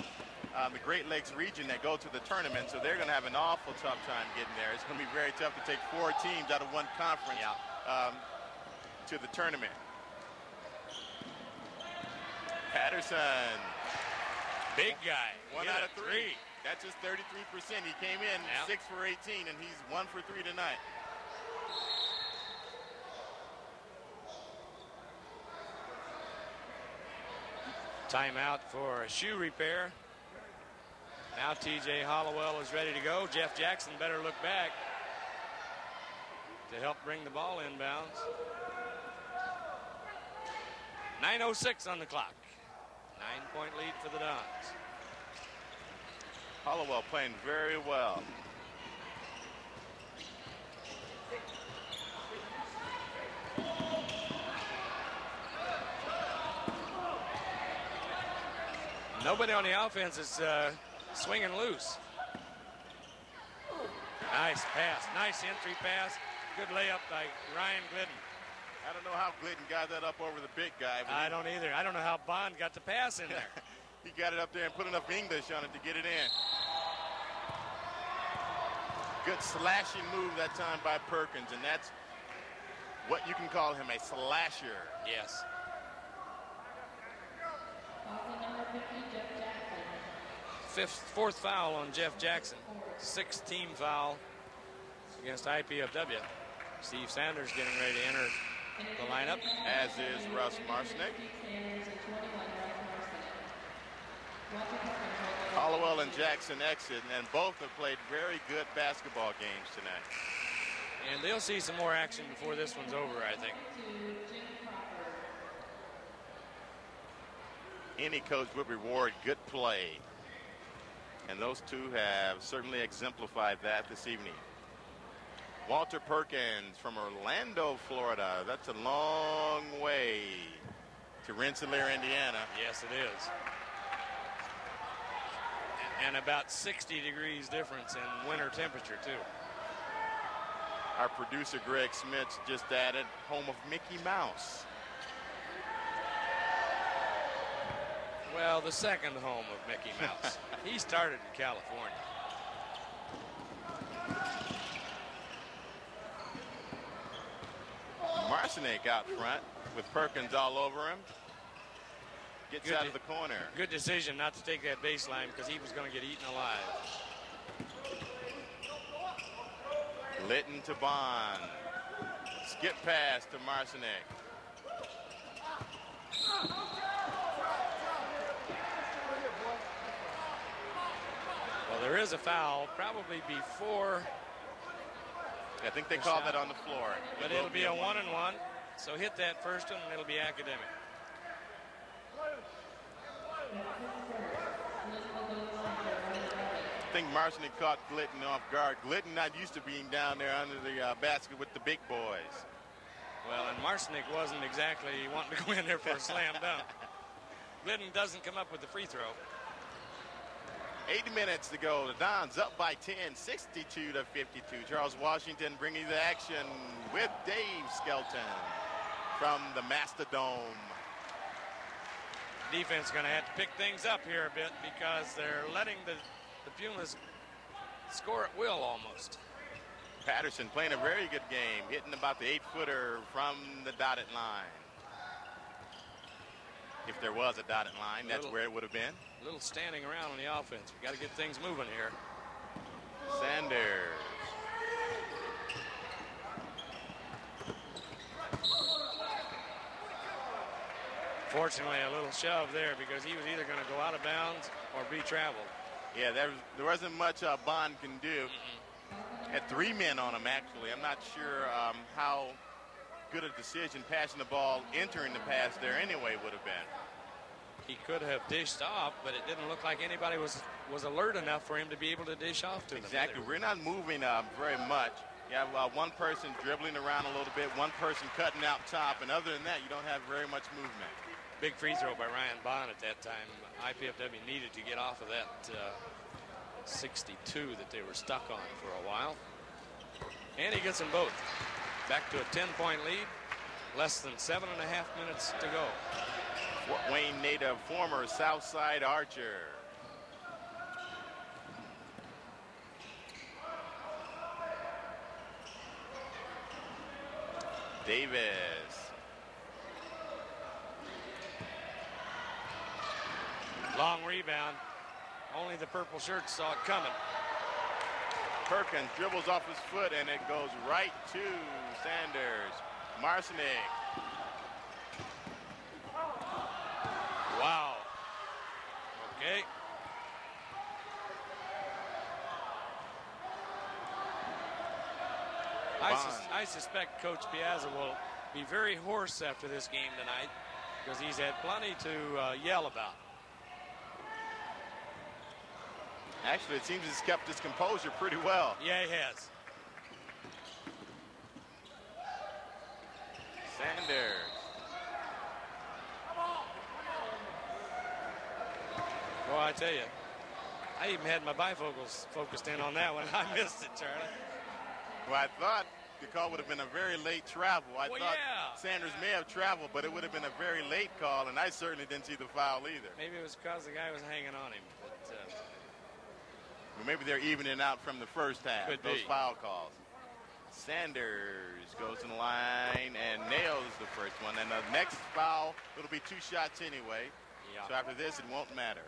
uh, the Great Lakes region, that go to the tournament, so they're going to have an awful tough time getting there. It's going to be very tough to take four teams out of one conference um, to the tournament. Patterson. Big guy. One out of three. That's just 33%. He came in Yep. six for 18, and he's one for three tonight. Timeout for a shoe repair. Now TJ Hollowell is ready to go. Jeff Jackson better look back to help bring the ball inbounds. 9.06 on the clock. Nine point lead for the Dons. Hollowell playing very well. Nobody on the offense is uh, swinging loose. Nice pass. Nice entry pass. Good layup by Ryan Glidden. I don't know how Glidden got that up over the big guy. But I don't either. I don't know how Bond got the pass in there. (laughs) he got it up there and put enough English on it to get it in. Good slashing move that time by Perkins, and that's what you can call him, a slasher. Yes. Fifth, fourth foul on Jeff Jackson. Sixth team foul against IPFW. Steve Sanders getting ready to enter the lineup. As is Russ Marcinek. Hollowell and Jackson exit, and both have played very good basketball games tonight. And they'll see some more action before this one's over, I think. Any coach would reward good play. And those two have certainly exemplified that this evening. Walter Perkins from Orlando, Florida. That's a long way to Rensselaer, Indiana. Yes, it is. And about 60 degrees difference in winter temperature, too. Our producer Greg Smith just added home of Mickey Mouse. Well, the second home of Mickey Mouse. (laughs) he started in California. Marcinek out front with Perkins all over him. Gets Good out of the corner. Good decision not to take that baseline because he was going to get eaten alive. Glidden to Bond. Skip pass to Marcinek. Well, there is a foul probably before, I think they called that on the floor. but It will it'll be a one and one. So hit that first one and it'll be academic. I think Marcinek caught Glidden off guard. Glidden not used to being down there under the uh, basket with the big boys. Well, and Marcinek wasn't exactly wanting to go in there for a slam dunk. (laughs) Glidden doesn't come up with the free throw. 80 minutes to go. The Dons up by 10, 62 to 52. Charles Washington bringing the action with Dave Skelton from the Mastodome. Defense going to have to pick things up here a bit because they're letting the, the Pumas score at will almost. Patterson playing a very good game, hitting about the eight-footer from the dotted line. If there was a dotted line, that's Little- where it would have been. A little standing around on the offense. We got to get things moving here. Sanders. Fortunately, a little shove there because he was either going to go out of bounds or be traveled. Yeah, there, there wasn't much uh, Bond can do. Had three men on him, actually. I'm not sure um, how good a decision passing the ball, entering the pass there anyway would have been. He could have dished off, but it didn't look like anybody was was alert enough for him to be able to dish off to them. Exactly. either. We're not moving uh, very much. You have uh, one person dribbling around a little bit, one person cutting out top, and other than that, you don't have very much movement. Big free throw by Ryan Bond at that time. IPFW needed to get off of that uh, 62 that they were stuck on for a while. And he gets them both. Back to a 10-point lead. Less than seven and a half minutes to go. Wayne native, former Southside Archer. Davis. Long rebound. Only the purple shirts saw it coming. Perkins dribbles off his foot and it goes right to Sanders. Marcinek. Wow. Okay. I, sus- I suspect Coach Piazza will be very hoarse after this game tonight because he's had plenty to uh, yell about. Actually, it seems he's kept his composure pretty well. Yeah, he has. Sanders. Come on. Well, I tell you, I even had my bifocals focused in on that one. (laughs) I missed it, Charlie. Well, I thought the call would have been a very late travel. I Well, thought yeah. Sanders may have traveled, but it would have been a very late call, and I certainly didn't see the foul either. Maybe it was because the guy was hanging on him. Maybe they're evening out from the first half, Could those be. foul calls. Sanders goes in the line and nails the first one. And the next foul, it'll be two shots anyway. Yeah. So after this, it won't matter.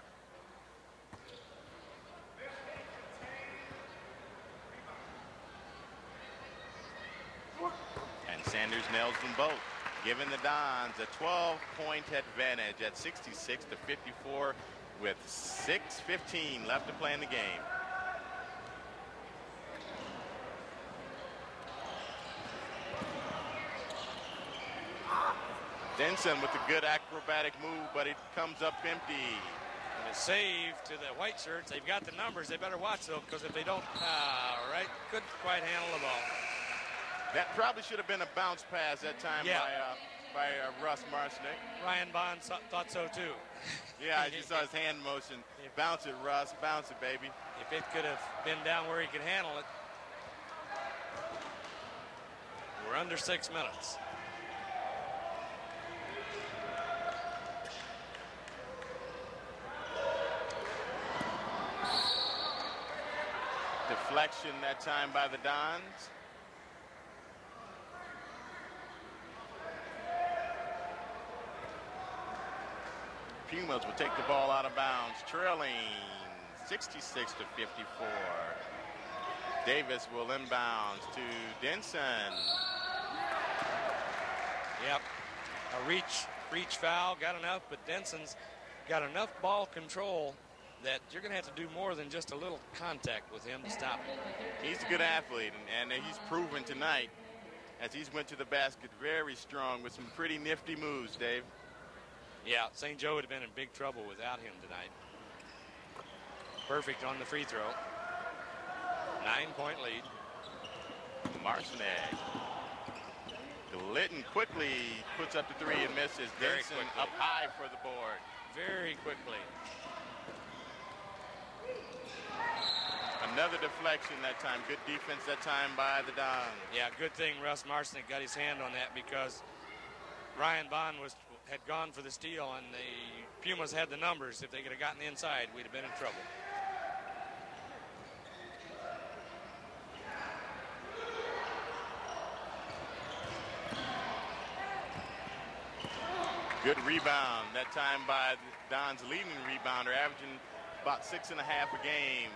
And Sanders nails them both, giving the Dons a 12-point advantage at 66 to 54 with 6.15 left to play in the game. Denson with a good acrobatic move, but it comes up empty. and a save to the white shirts. They've got the numbers. They better watch though, because if they don't, all right, couldn't quite handle the ball. That probably should have been a bounce pass that time Yeah. by uh, by uh, Russ Marcinek. Ryan Bond thought so too. (laughs) Yeah, I (laughs) just saw his hand motion. Bounce it, Russ. Bounce it, baby. If it could have been down where he could handle it. We're under six minutes. That time by the Dons. Pumas will take the ball out of bounds, trailing 66 to 54. Davis will inbound to Denson. Yep, a reach, reach foul, got enough, but Denson's got enough ball control that you're going to have to do more than just a little contact with him to stop him. He's a good athlete, and, and he's proven tonight as he's went to the basket very strong with some pretty nifty moves, Dave. Yeah, St. Joe would have been in big trouble without him tonight. Perfect on the free throw. Nine-point lead. Marcinek. Glidden quickly puts up the three and misses. Very Denson quickly. up high for the board. Very quickly. Another deflection that time. Good defense that time by the Don. Yeah, good thing Russ Marcinek got his hand on that because Ryan Bond was had gone for the steal and the Pumas had the numbers. If they could have gotten the inside, we'd have been in trouble. Good rebound that time by Don's leading rebounder, averaging about six and a half a game.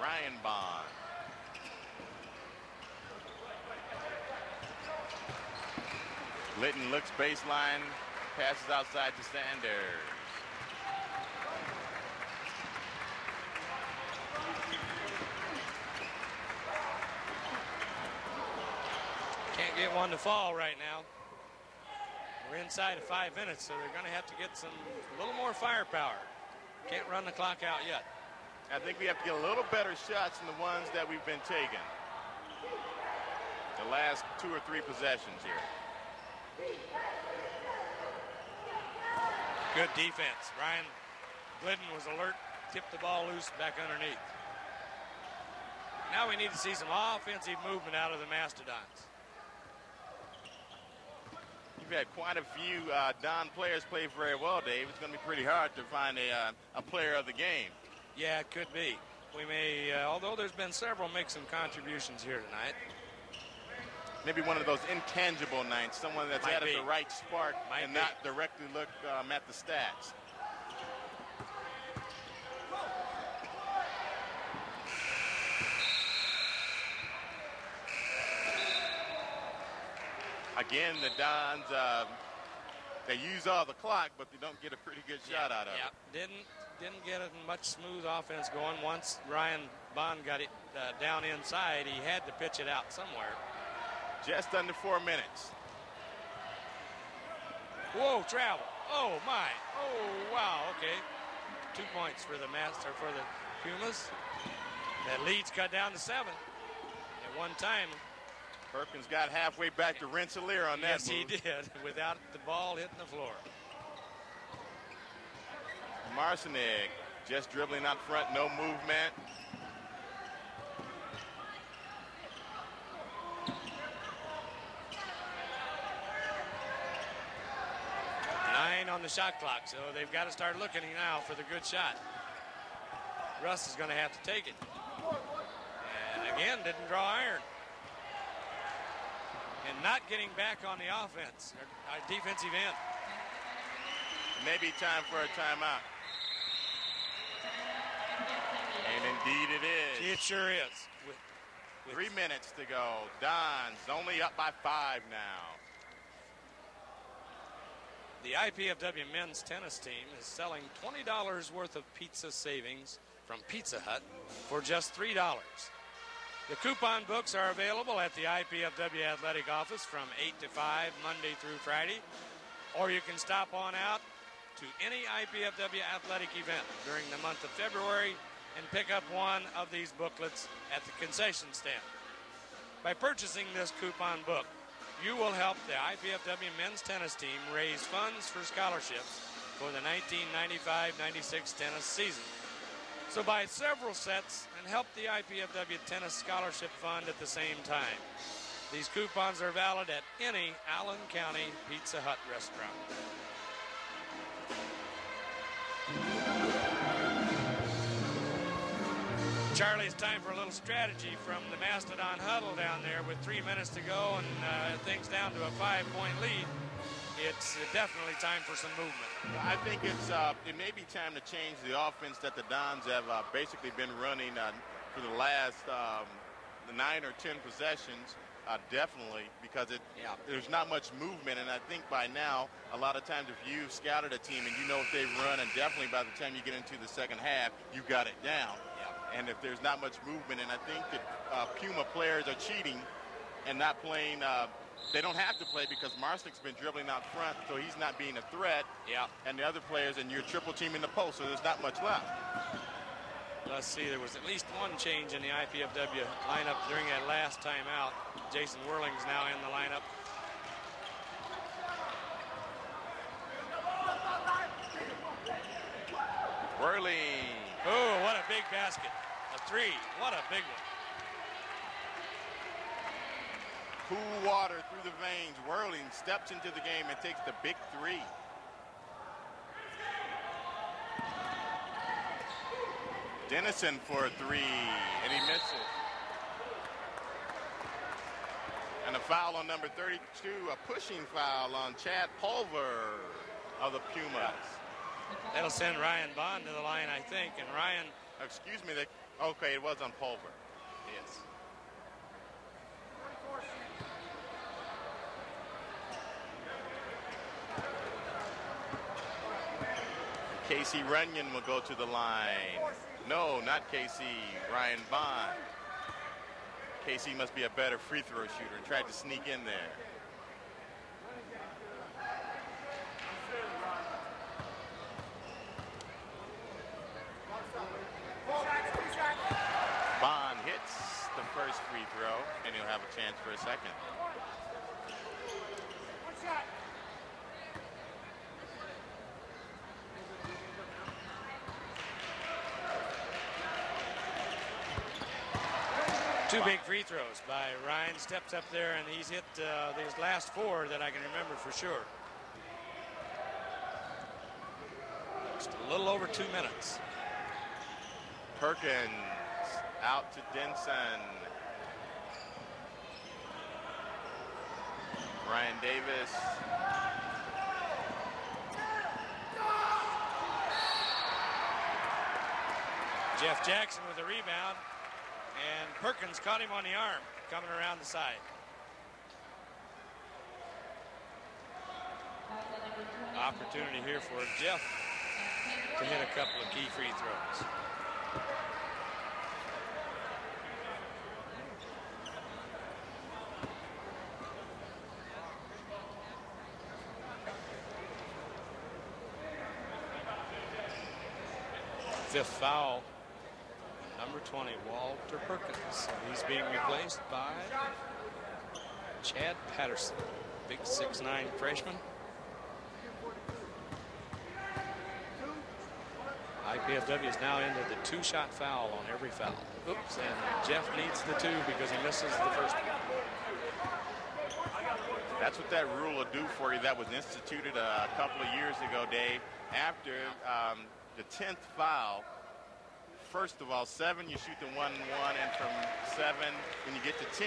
Ryan Bond. Glidden looks baseline, passes outside to Sanders. Can't get one to fall right now. We're inside of five minutes, so they're going to have to get some a little more firepower. Can't run the clock out yet. I think we have to get a little better shots than the ones that we've been taking. The last two or three possessions here. Good defense. Ryan Glidden was alert, tipped the ball loose back underneath. Now we need to see some offensive movement out of the Mastodons. You've had quite a few uh, Don players play very well, Dave. It's going to be pretty hard to find a, uh, a player of the game. Yeah, it could be. We may, uh, although there's been several make some contributions here tonight. Maybe one of those intangible nights, someone that's Might added be. the right spark Might and be. not directly look um, at the stats. Again, the Dons, uh, they use all the clock, but they don't get a pretty good shot out of yeah, it. didn't didn't get a much smooth offense going. Once Ryan Bond got it uh, down inside, he had to pitch it out somewhere. Just under four minutes. Whoa, travel. Oh my. Oh wow. Okay. Two points for the master for the Pumas. That lead's cut down to seven. At one time. Perkins got halfway back to Rensselaer on that Yes, he did. (laughs) Without the ball hitting the floor. Marcinek just dribbling out front, no movement. Nine on the shot clock, so they've got to start looking now for the good shot. Russ is going to have to take it. And again, didn't draw iron. And not getting back on the offense, or, uh, defensive end. Maybe time for a timeout. And indeed it is. It sure is. With, Three minutes to go. Don's only up by five now. The IPFW men's tennis team is selling $20 worth of pizza savings from Pizza Hut for just $3. The coupon books are available at the IPFW athletic office from 8 to 5 Monday through Friday, or you can stop on out to any IPFW athletic event during the month of February and pick up one of these booklets at the concession stand. By purchasing this coupon book, you will help the IPFW men's tennis team raise funds for scholarships for the 1995-96 tennis season. So buy several sets and help the IPFW Tennis Scholarship Fund at the same time. These coupons are valid at any Allen County Pizza Hut restaurant. Charlie, it's time for a little strategy from the Mastodon huddle down there with three minutes to go and uh, things down to a five-point lead. It's uh, definitely time for some movement. I think it's uh, it may be time to change the offense that the Dons have uh, basically been running uh, for the last um, nine or ten possessions. Uh, definitely, because it yeah. there's not much movement, and I think by now, a lot of times, if you've scouted a team and you know if they run, and definitely by the time you get into the second half, you've got it down. And if there's not much movement, and I think that uh, Puma players are cheating and not playing. Uh, they don't have to play because Marcinek's been dribbling out front, so he's not being a threat. Yeah. And the other players, and you're triple teaming the post, so there's not much left. Let's see, there was at least one change in the IPFW lineup during that last timeout. Jason Whirling is now in the lineup. Whirling. Oh, what a big basket. A three. What a big one. Cool water through the veins. Whirling steps into the game and takes the big three. Denson for a three, and he misses. And a foul on number 32, a pushing foul on Chad Pulver of the Pumas. That'll send Ryan Bond to the line, I think. And Ryan. Excuse me. They, okay, it was on Pulver. Yes. Casey Runyon will go to the line. No, not Casey. Ryan Bond. Casey must be a better free throw shooter and tried to sneak in there. Bond hits the first free throw, and he'll have a chance for a second. Two big free throws by Ryan. Steps up there, and he's hit uh, these last four that I can remember for sure. Just a little over two minutes. Perkins out to Denson. Ryan Davis. Jeff Jackson with a rebound. And Perkins caught him on the arm coming around the side. Opportunity here for Jeff to hit a couple of key free throws. Fifth foul number 20, Walter Perkins. He's being replaced by Chad Patterson, big six-nine freshman. IPFW is now into the two-shot foul on every foul. Oops, and Jeff needs the two because he misses the first one. That's what that rule will do for you. That was instituted a couple of years ago, Dave. After um, the 10th foul, first of all, seven, you shoot the one and one, and from seven, when you get to 10,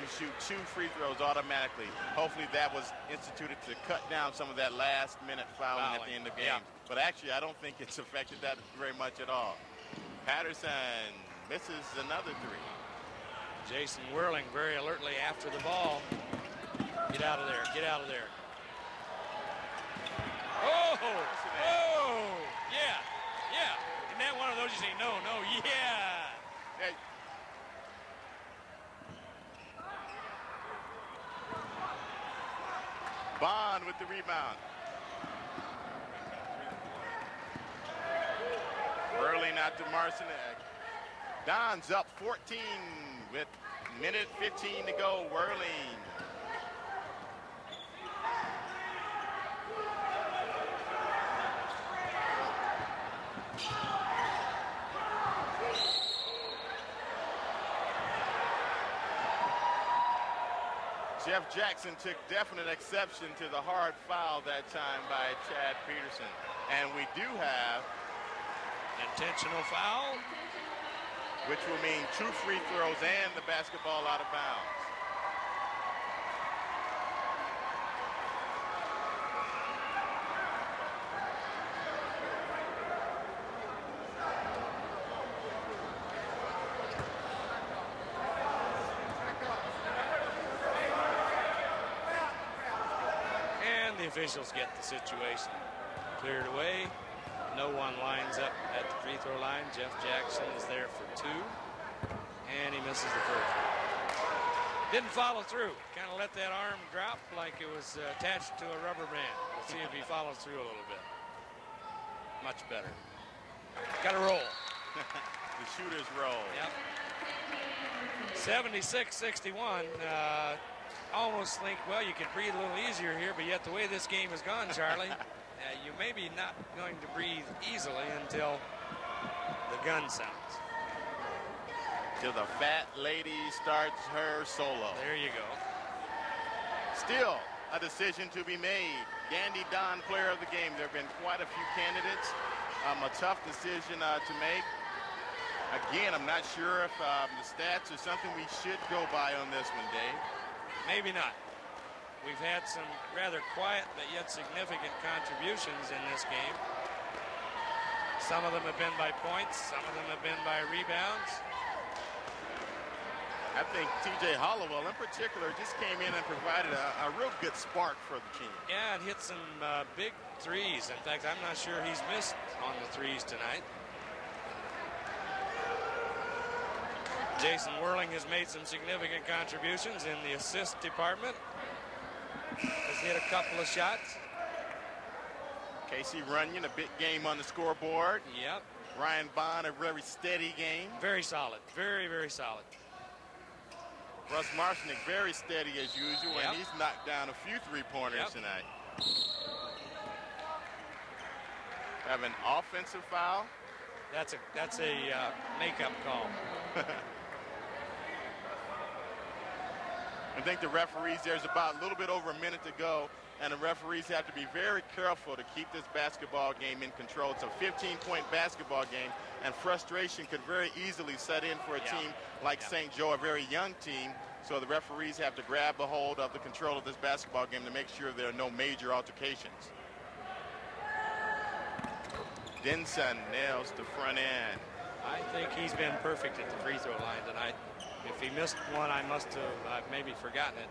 you shoot two free throws automatically. Hopefully that was instituted to cut down some of that last minute fouling, fouling. at the end of games. Yeah. But actually, I don't think it's affected that very much at all. Patterson misses another three. Jason Whirling very alertly after the ball. Get out of there, get out of there. Oh, oh, yeah, yeah. Isn't that one of those you say, no, no, yeah. Hey. Bond with the rebound. Whirling out to Marcinek. Don's up 14 with minute 15 to go. Whirling. Jeff Jackson took definite exception to the hard foul that time by Chad Peterson. And we do have intentional foul, which will mean two free throws and the basketball out of bounds. Officials get the situation cleared away. No one lines up at the free throw line. Jeff Jackson is there for two, and he misses the first. Didn't follow through. Kind of let that arm drop like it was uh, attached to a rubber band. We'll see if he follows through a little bit. Much better. Got to roll. (laughs) the shooter's roll. Yep. 76-61. Uh, almost think, well, you could breathe a little easier here, but yet the way this game has gone, Charlie, (laughs) uh, you maybe not going to breathe easily until the gun sounds. Till the fat lady starts her solo. There you go. Still a decision to be made. Dandy Don, player of the game. There have been quite a few candidates. Um, a tough decision uh, to make. Again, I'm not sure if um, the stats are something we should go by on this one, Dave. Maybe not. We've had some rather quiet but yet significant contributions in this game. Some of them have been by points, some of them have been by rebounds. I think T.J. Hollowell in particular just came in and provided a, a real good spark for the team. Yeah, and hit some uh, big threes. In fact, I'm not sure he's missed on the threes tonight. Jason Whirling has made some significant contributions in the assist department. Has hit a couple of shots. Casey Runyon, a big game on the scoreboard. Yep. Ryan Bond, a very steady game. Very solid. Very, very solid. Russ Marcinek, very steady as usual, yep. and he's knocked down a few three-pointers yep. tonight. Have an offensive foul. That's a that's a uh, makeup call. (laughs) I think the referees, there's about a little bit over a minute to go, and the referees have to be very careful to keep this basketball game in control. It's a 15-point basketball game, and frustration could very easily set in for a yeah. team like yeah. St. Joe, a very young team. So the referees have to grab a hold of the control of this basketball game to make sure there are no major altercations. Denson nails the front end. I think he's been perfect at the free throw line tonight. If he missed one, I must have uh, maybe forgotten it.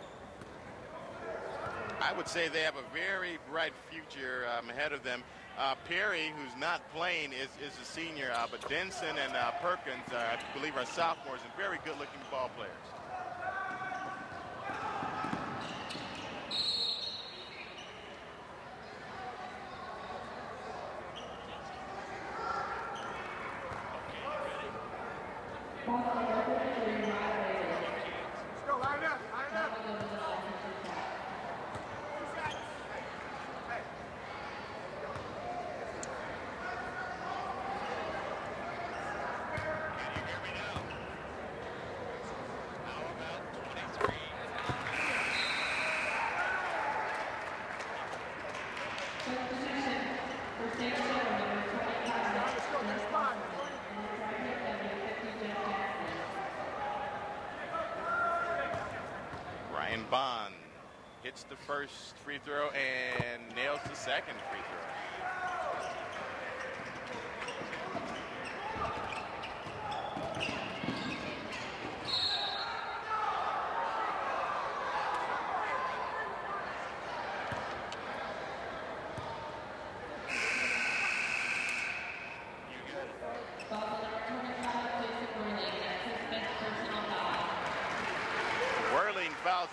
I would say they have a very bright future um, ahead of them. Uh, Perry, who's not playing, is, is a senior, uh, but Denson and uh, Perkins, uh, I believe, are sophomores and very good-looking ball players. The first free throw and nails the second free throw.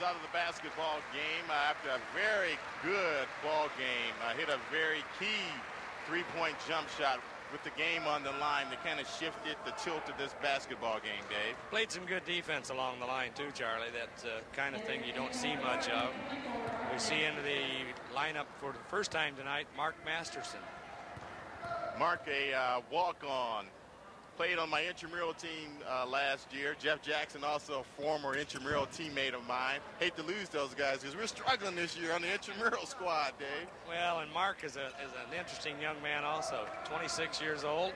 out of the basketball game after a very good ball game. Uh, hit a very key three-point jump shot with the game on the line that kind of shifted the tilt of this basketball game, Dave. Played some good defense along the line too, Charlie. That uh, kind of thing you don't see much of. We see into the lineup for the first time tonight, Mark Masterson. Mark, a uh, walk-on played on my intramural team uh, last year. Jeff Jackson, also a former intramural teammate of mine. Hate to lose those guys because we're struggling this year on the intramural (laughs) squad, Dave. Well, and Mark is, a, is an interesting young man also. 26 years old.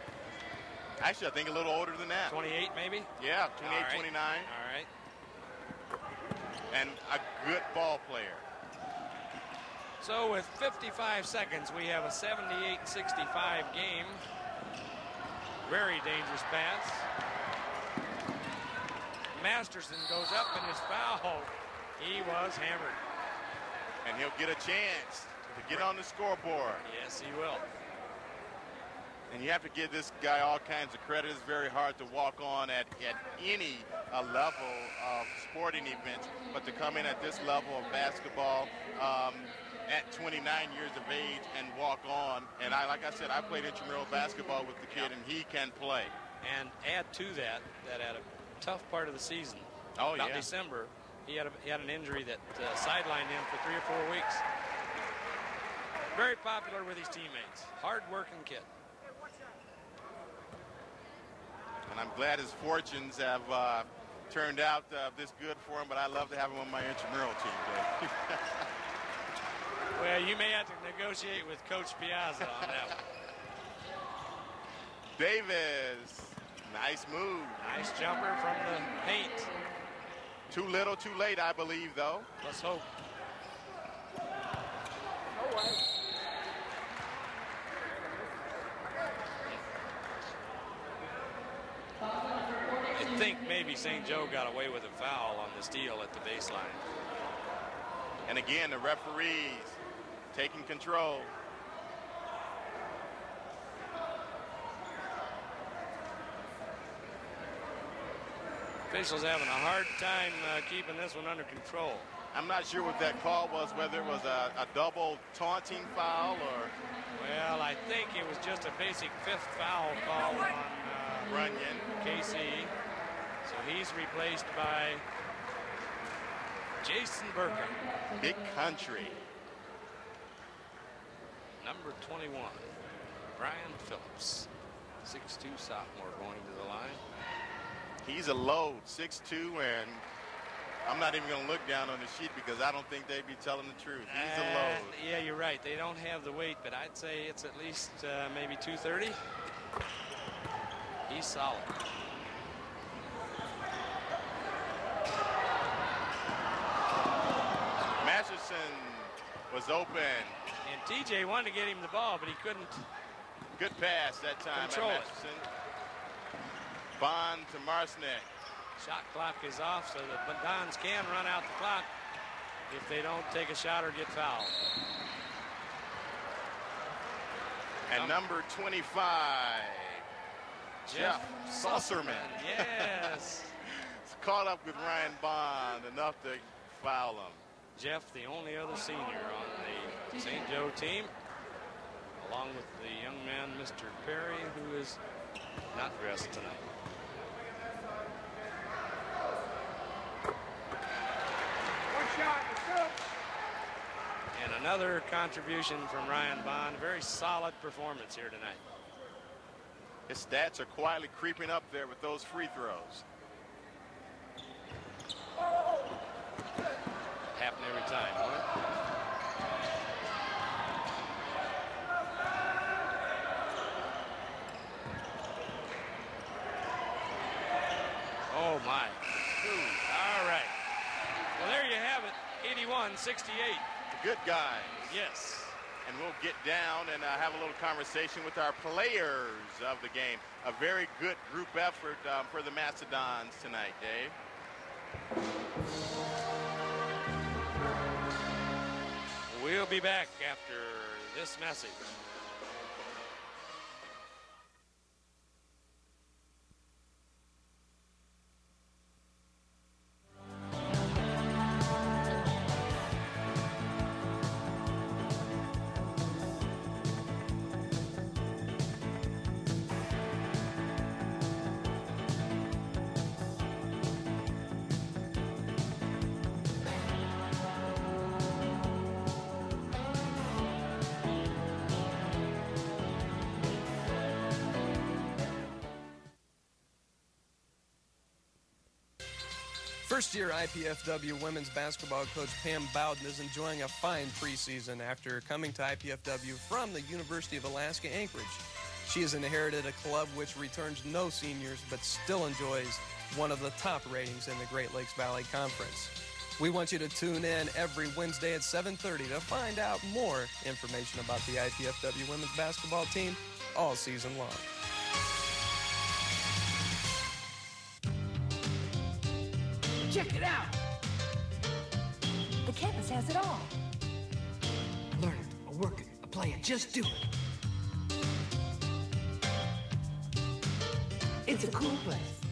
Actually, I think a little older than that. 28 maybe? Yeah, 28, All right. 29. All right. And a good ball player. So with 55 seconds, we have a 78-65 game. Very dangerous pass. Masterson goes up and is fouled. He was hammered. And he'll get a chance to get on the scoreboard. Yes, he will. And you have to give this guy all kinds of credit. It's very hard to walk on at, at any uh, level of sporting events, but to come in at this level of basketball um, at 29 years of age and walk on. And I, like I said, I played intramural basketball with the kid, and he can play. And add to that, that at a tough part of the season, Oh, about yeah. December, he had, a, he had an injury that uh, sidelined him for three or four weeks. Very popular with his teammates. Hard-working kid. And I'm glad his fortunes have uh, turned out uh, this good for him, but I love to have him on my intramural team. (laughs) Well, you may have to negotiate with Coach Piazza on that one. Davis, nice move. Nice jumper from the paint. Too little, too late, I believe, though. Let's hope. I think maybe St. Joe got away with a foul on the steal at the baseline. And again, the referees taking control. Officials having a hard time uh, keeping this one under control. I'm not sure what that call was, whether it was a, a double taunting foul or Well, I think it was just a basic fifth foul call on uh, Runyon. KC. So he's replaced by Jason Burke. Big country. Number 21, Brian Phillips. 6'2 sophomore going to the line. He's a load, 6'2", and I'm not even going to look down on the sheet because I don't think they'd be telling the truth. He's a Uh, load. yeah, you're right. They don't have the weight, but I'd say it's at least uh, maybe 230. He's solid. Masterson was open. And TJ wanted to get him the ball, but he couldn't. Good pass that time by it. Bond to Marcinek. Shot clock is off, so the Dons can run out the clock if they don't take a shot or get fouled. And number 25, Jeff Susserman. Yes. (laughs) Caught up with Ryan Bond enough to foul him. Jeff, the only other senior on the St. Joe team, along with the young man, Mr. Perry, who is not dressed tonight. And another contribution from Ryan Bond. Very solid performance here tonight. His stats are quietly creeping up there with those free throws. Happen every time, Oh my. All right. Well, there you have it. 81 68. The good guys. Yes. And we'll get down and uh, have a little conversation with our players of the game. A very good group effort um, for the Mastodons tonight, Dave. We'll be back after this message. IPFW women's basketball coach Pam Bowden is enjoying a fine preseason after coming to IPFW from the University of Alaska Anchorage. She has inherited a club which returns no seniors but still enjoys one of the top ratings in the Great Lakes Valley Conference. We want you to tune in every Wednesday at 7:30 to find out more information about the IPFW women's basketball team all season long. Check it out! The campus has it all. Learn it, or work it, or play it, just do it. It's a cool place.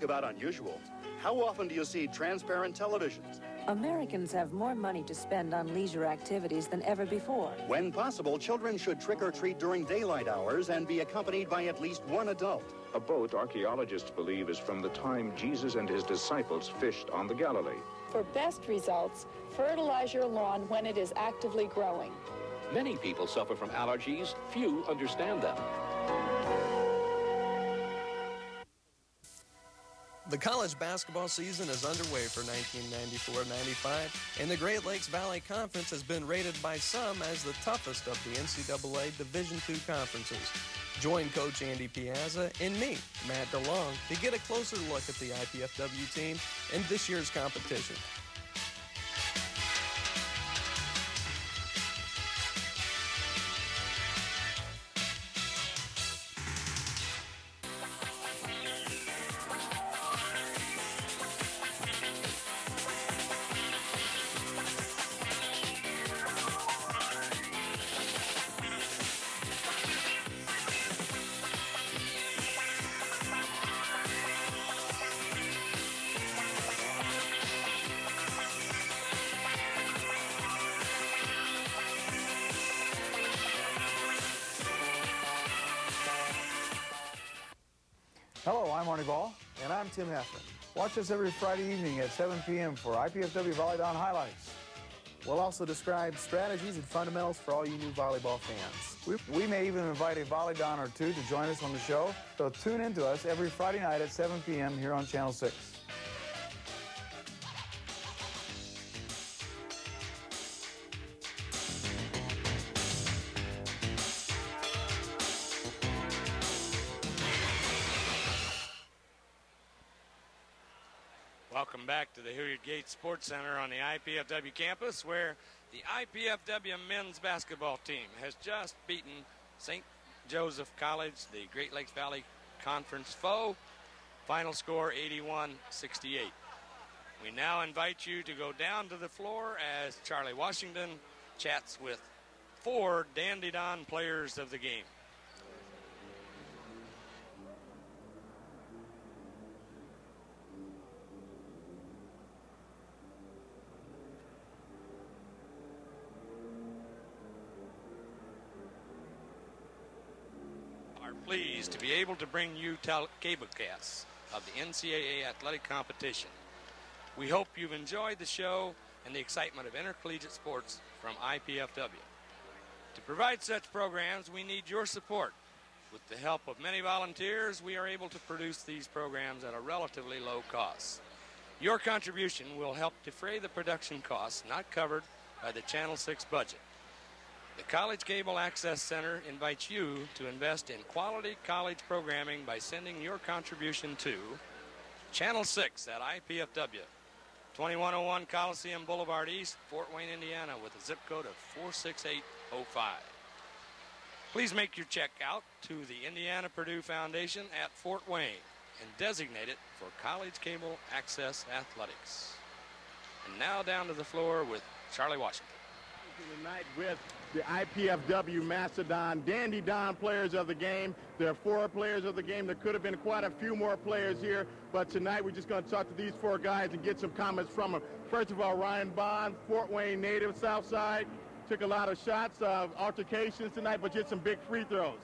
Talk about unusual. How often do you see transparent televisions? Americans have more money to spend on leisure activities than ever before. When possible, children should trick or treat during daylight hours and be accompanied by at least one adult. A boat, archaeologists believe, is from the time Jesus and his disciples fished on the Galilee. For best results, fertilize your lawn when it is actively growing. Many people suffer from allergies. Few understand them. The college basketball season is underway for 1994-95, and the Great Lakes Valley Conference has been rated by some as the toughest of the NCAA Division II conferences. Join Coach Andy Piazza and me, Matt DeLong, to get a closer look at the IPFW team and this year's competition. Watch us every Friday evening at 7 p.m. for IPFW Volleyball Highlights. We'll also describe strategies and fundamentals for all you new volleyball fans. We, we may even invite a volleyball or two to join us on the show, so tune in to us every Friday night at 7 p.m. here on Channel 6. The Hilliard Gates Sports Center on the IPFW campus, where the IPFW men's basketball team has just beaten St. Joseph College, the Great Lakes Valley Conference foe. Final score 81 68. We now invite you to go down to the floor as Charlie Washington chats with four Dandy Don players of the game. are pleased to be able to bring you cablecasts of the NCAA athletic competition. We hope you've enjoyed the show and the excitement of intercollegiate sports from IPFW. To provide such programs, we need your support. With the help of many volunteers, we are able to produce these programs at a relatively low cost. Your contribution will help defray the production costs not covered by the Channel 6 budget. The College Cable Access Center invites you to invest in quality college programming by sending your contribution to Channel 6 at IPFW, 2101 Coliseum Boulevard East, Fort Wayne, Indiana, with a zip code of 46805. Please make your check out to the Indiana Purdue Foundation at Fort Wayne and designate it for College Cable Access Athletics. And now down to the floor with Charlie Washington. tonight with the IPFW Mastodon Dandy Don players of the game. There are four players of the game. There could have been quite a few more players here, but tonight we're just going to talk to these four guys and get some comments from them. First of all, Ryan Bond, Fort Wayne native, South Side, took a lot of shots, uh, altercations tonight, but just some big free throws.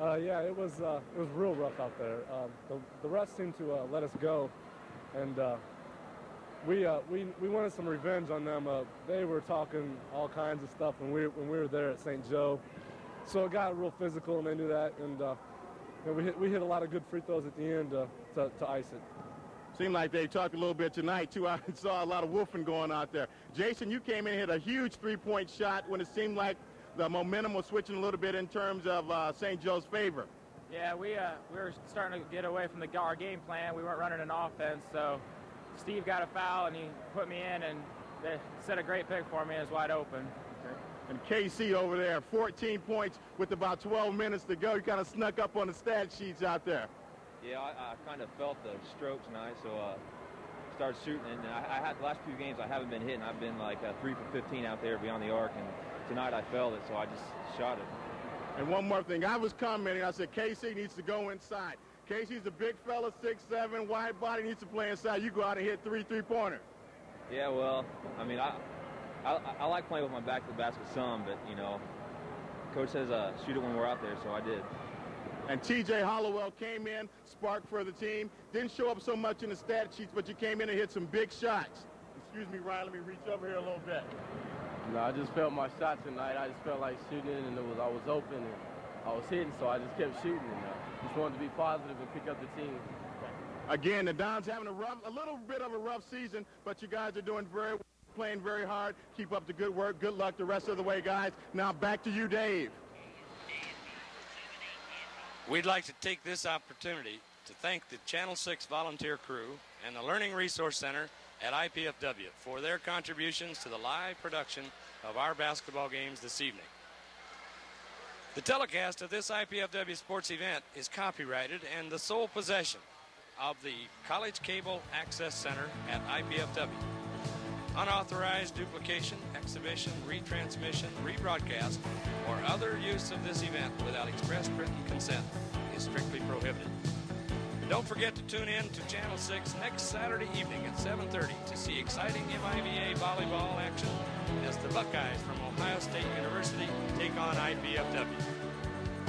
Uh, yeah, it was uh, it was real rough out there. Um, the, the refs seemed to uh, let us go and uh, we, uh, we we wanted some revenge on them. Uh, they were talking all kinds of stuff when we when we were there at St. Joe, so it got real physical, and they knew that. And uh, you know, we hit we hit a lot of good free throws at the end uh, to, to ice it. Seemed like they talked a little bit tonight, too. (laughs) I saw a lot of woofing going out there. Jason, you came in and hit a huge three-point shot when it seemed like the momentum was switching a little bit in terms of uh, St. Joe's favor. Yeah, we, uh, we were starting to get away from the, our game plan. We weren't running an offense, so Steve got a foul, and he put me in, and they set a great pick for me. It was wide open. And KC over there, 14 points with about 12 minutes to go. You kind of snuck up on the stat sheets out there. Yeah, I, I kind of felt the strokes tonight, so uh, started shooting. And I, I, had the last few games I haven't been hitting. I've been like uh, three for 15 out there beyond the arc, and tonight I felt it, so I just shot it. And one more thing, I was commenting. I said KC needs to go inside. KC's a big fella, six seven, wide body, needs to play inside. You go out and hit three three pointers. Yeah, well, I mean, I, I, I like playing with my back to the basket some, but you know, coach says uh, shoot it when we're out there, so I did. And TJ Hollowell came in, spark for the team. Didn't show up so much in the stat sheets, but you came in and hit some big shots. Excuse me, Ryan, let me reach over here a little bit. No, I just felt my shot tonight. I just felt like shooting, and it was I was open and I was hitting, so I just kept shooting. And just wanted to be positive and pick up the team. Again, the Dons having a rough, a little bit of a rough season, but you guys are doing very well, playing very hard. Keep up the good work. Good luck the rest of the way, guys. Now back to you, Dave. We'd like to take this opportunity to thank the Channel 6 volunteer crew and the Learning Resource Center at IPFW for their contributions to the live production of our basketball games this evening. The telecast of this IPFW sports event is copyrighted and the sole possession of the College Cable Access Center at IPFW. Unauthorized duplication, exhibition, retransmission, rebroadcast, or other use of this event without express written consent is strictly prohibited. Don't forget to tune in to Channel 6 next Saturday evening at 7.30 to see exciting MIVA volleyball action as the Buckeyes from Ohio State University take on IPFW.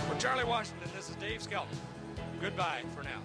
For Charlie Washington, this is Dave Skelton. Goodbye for now.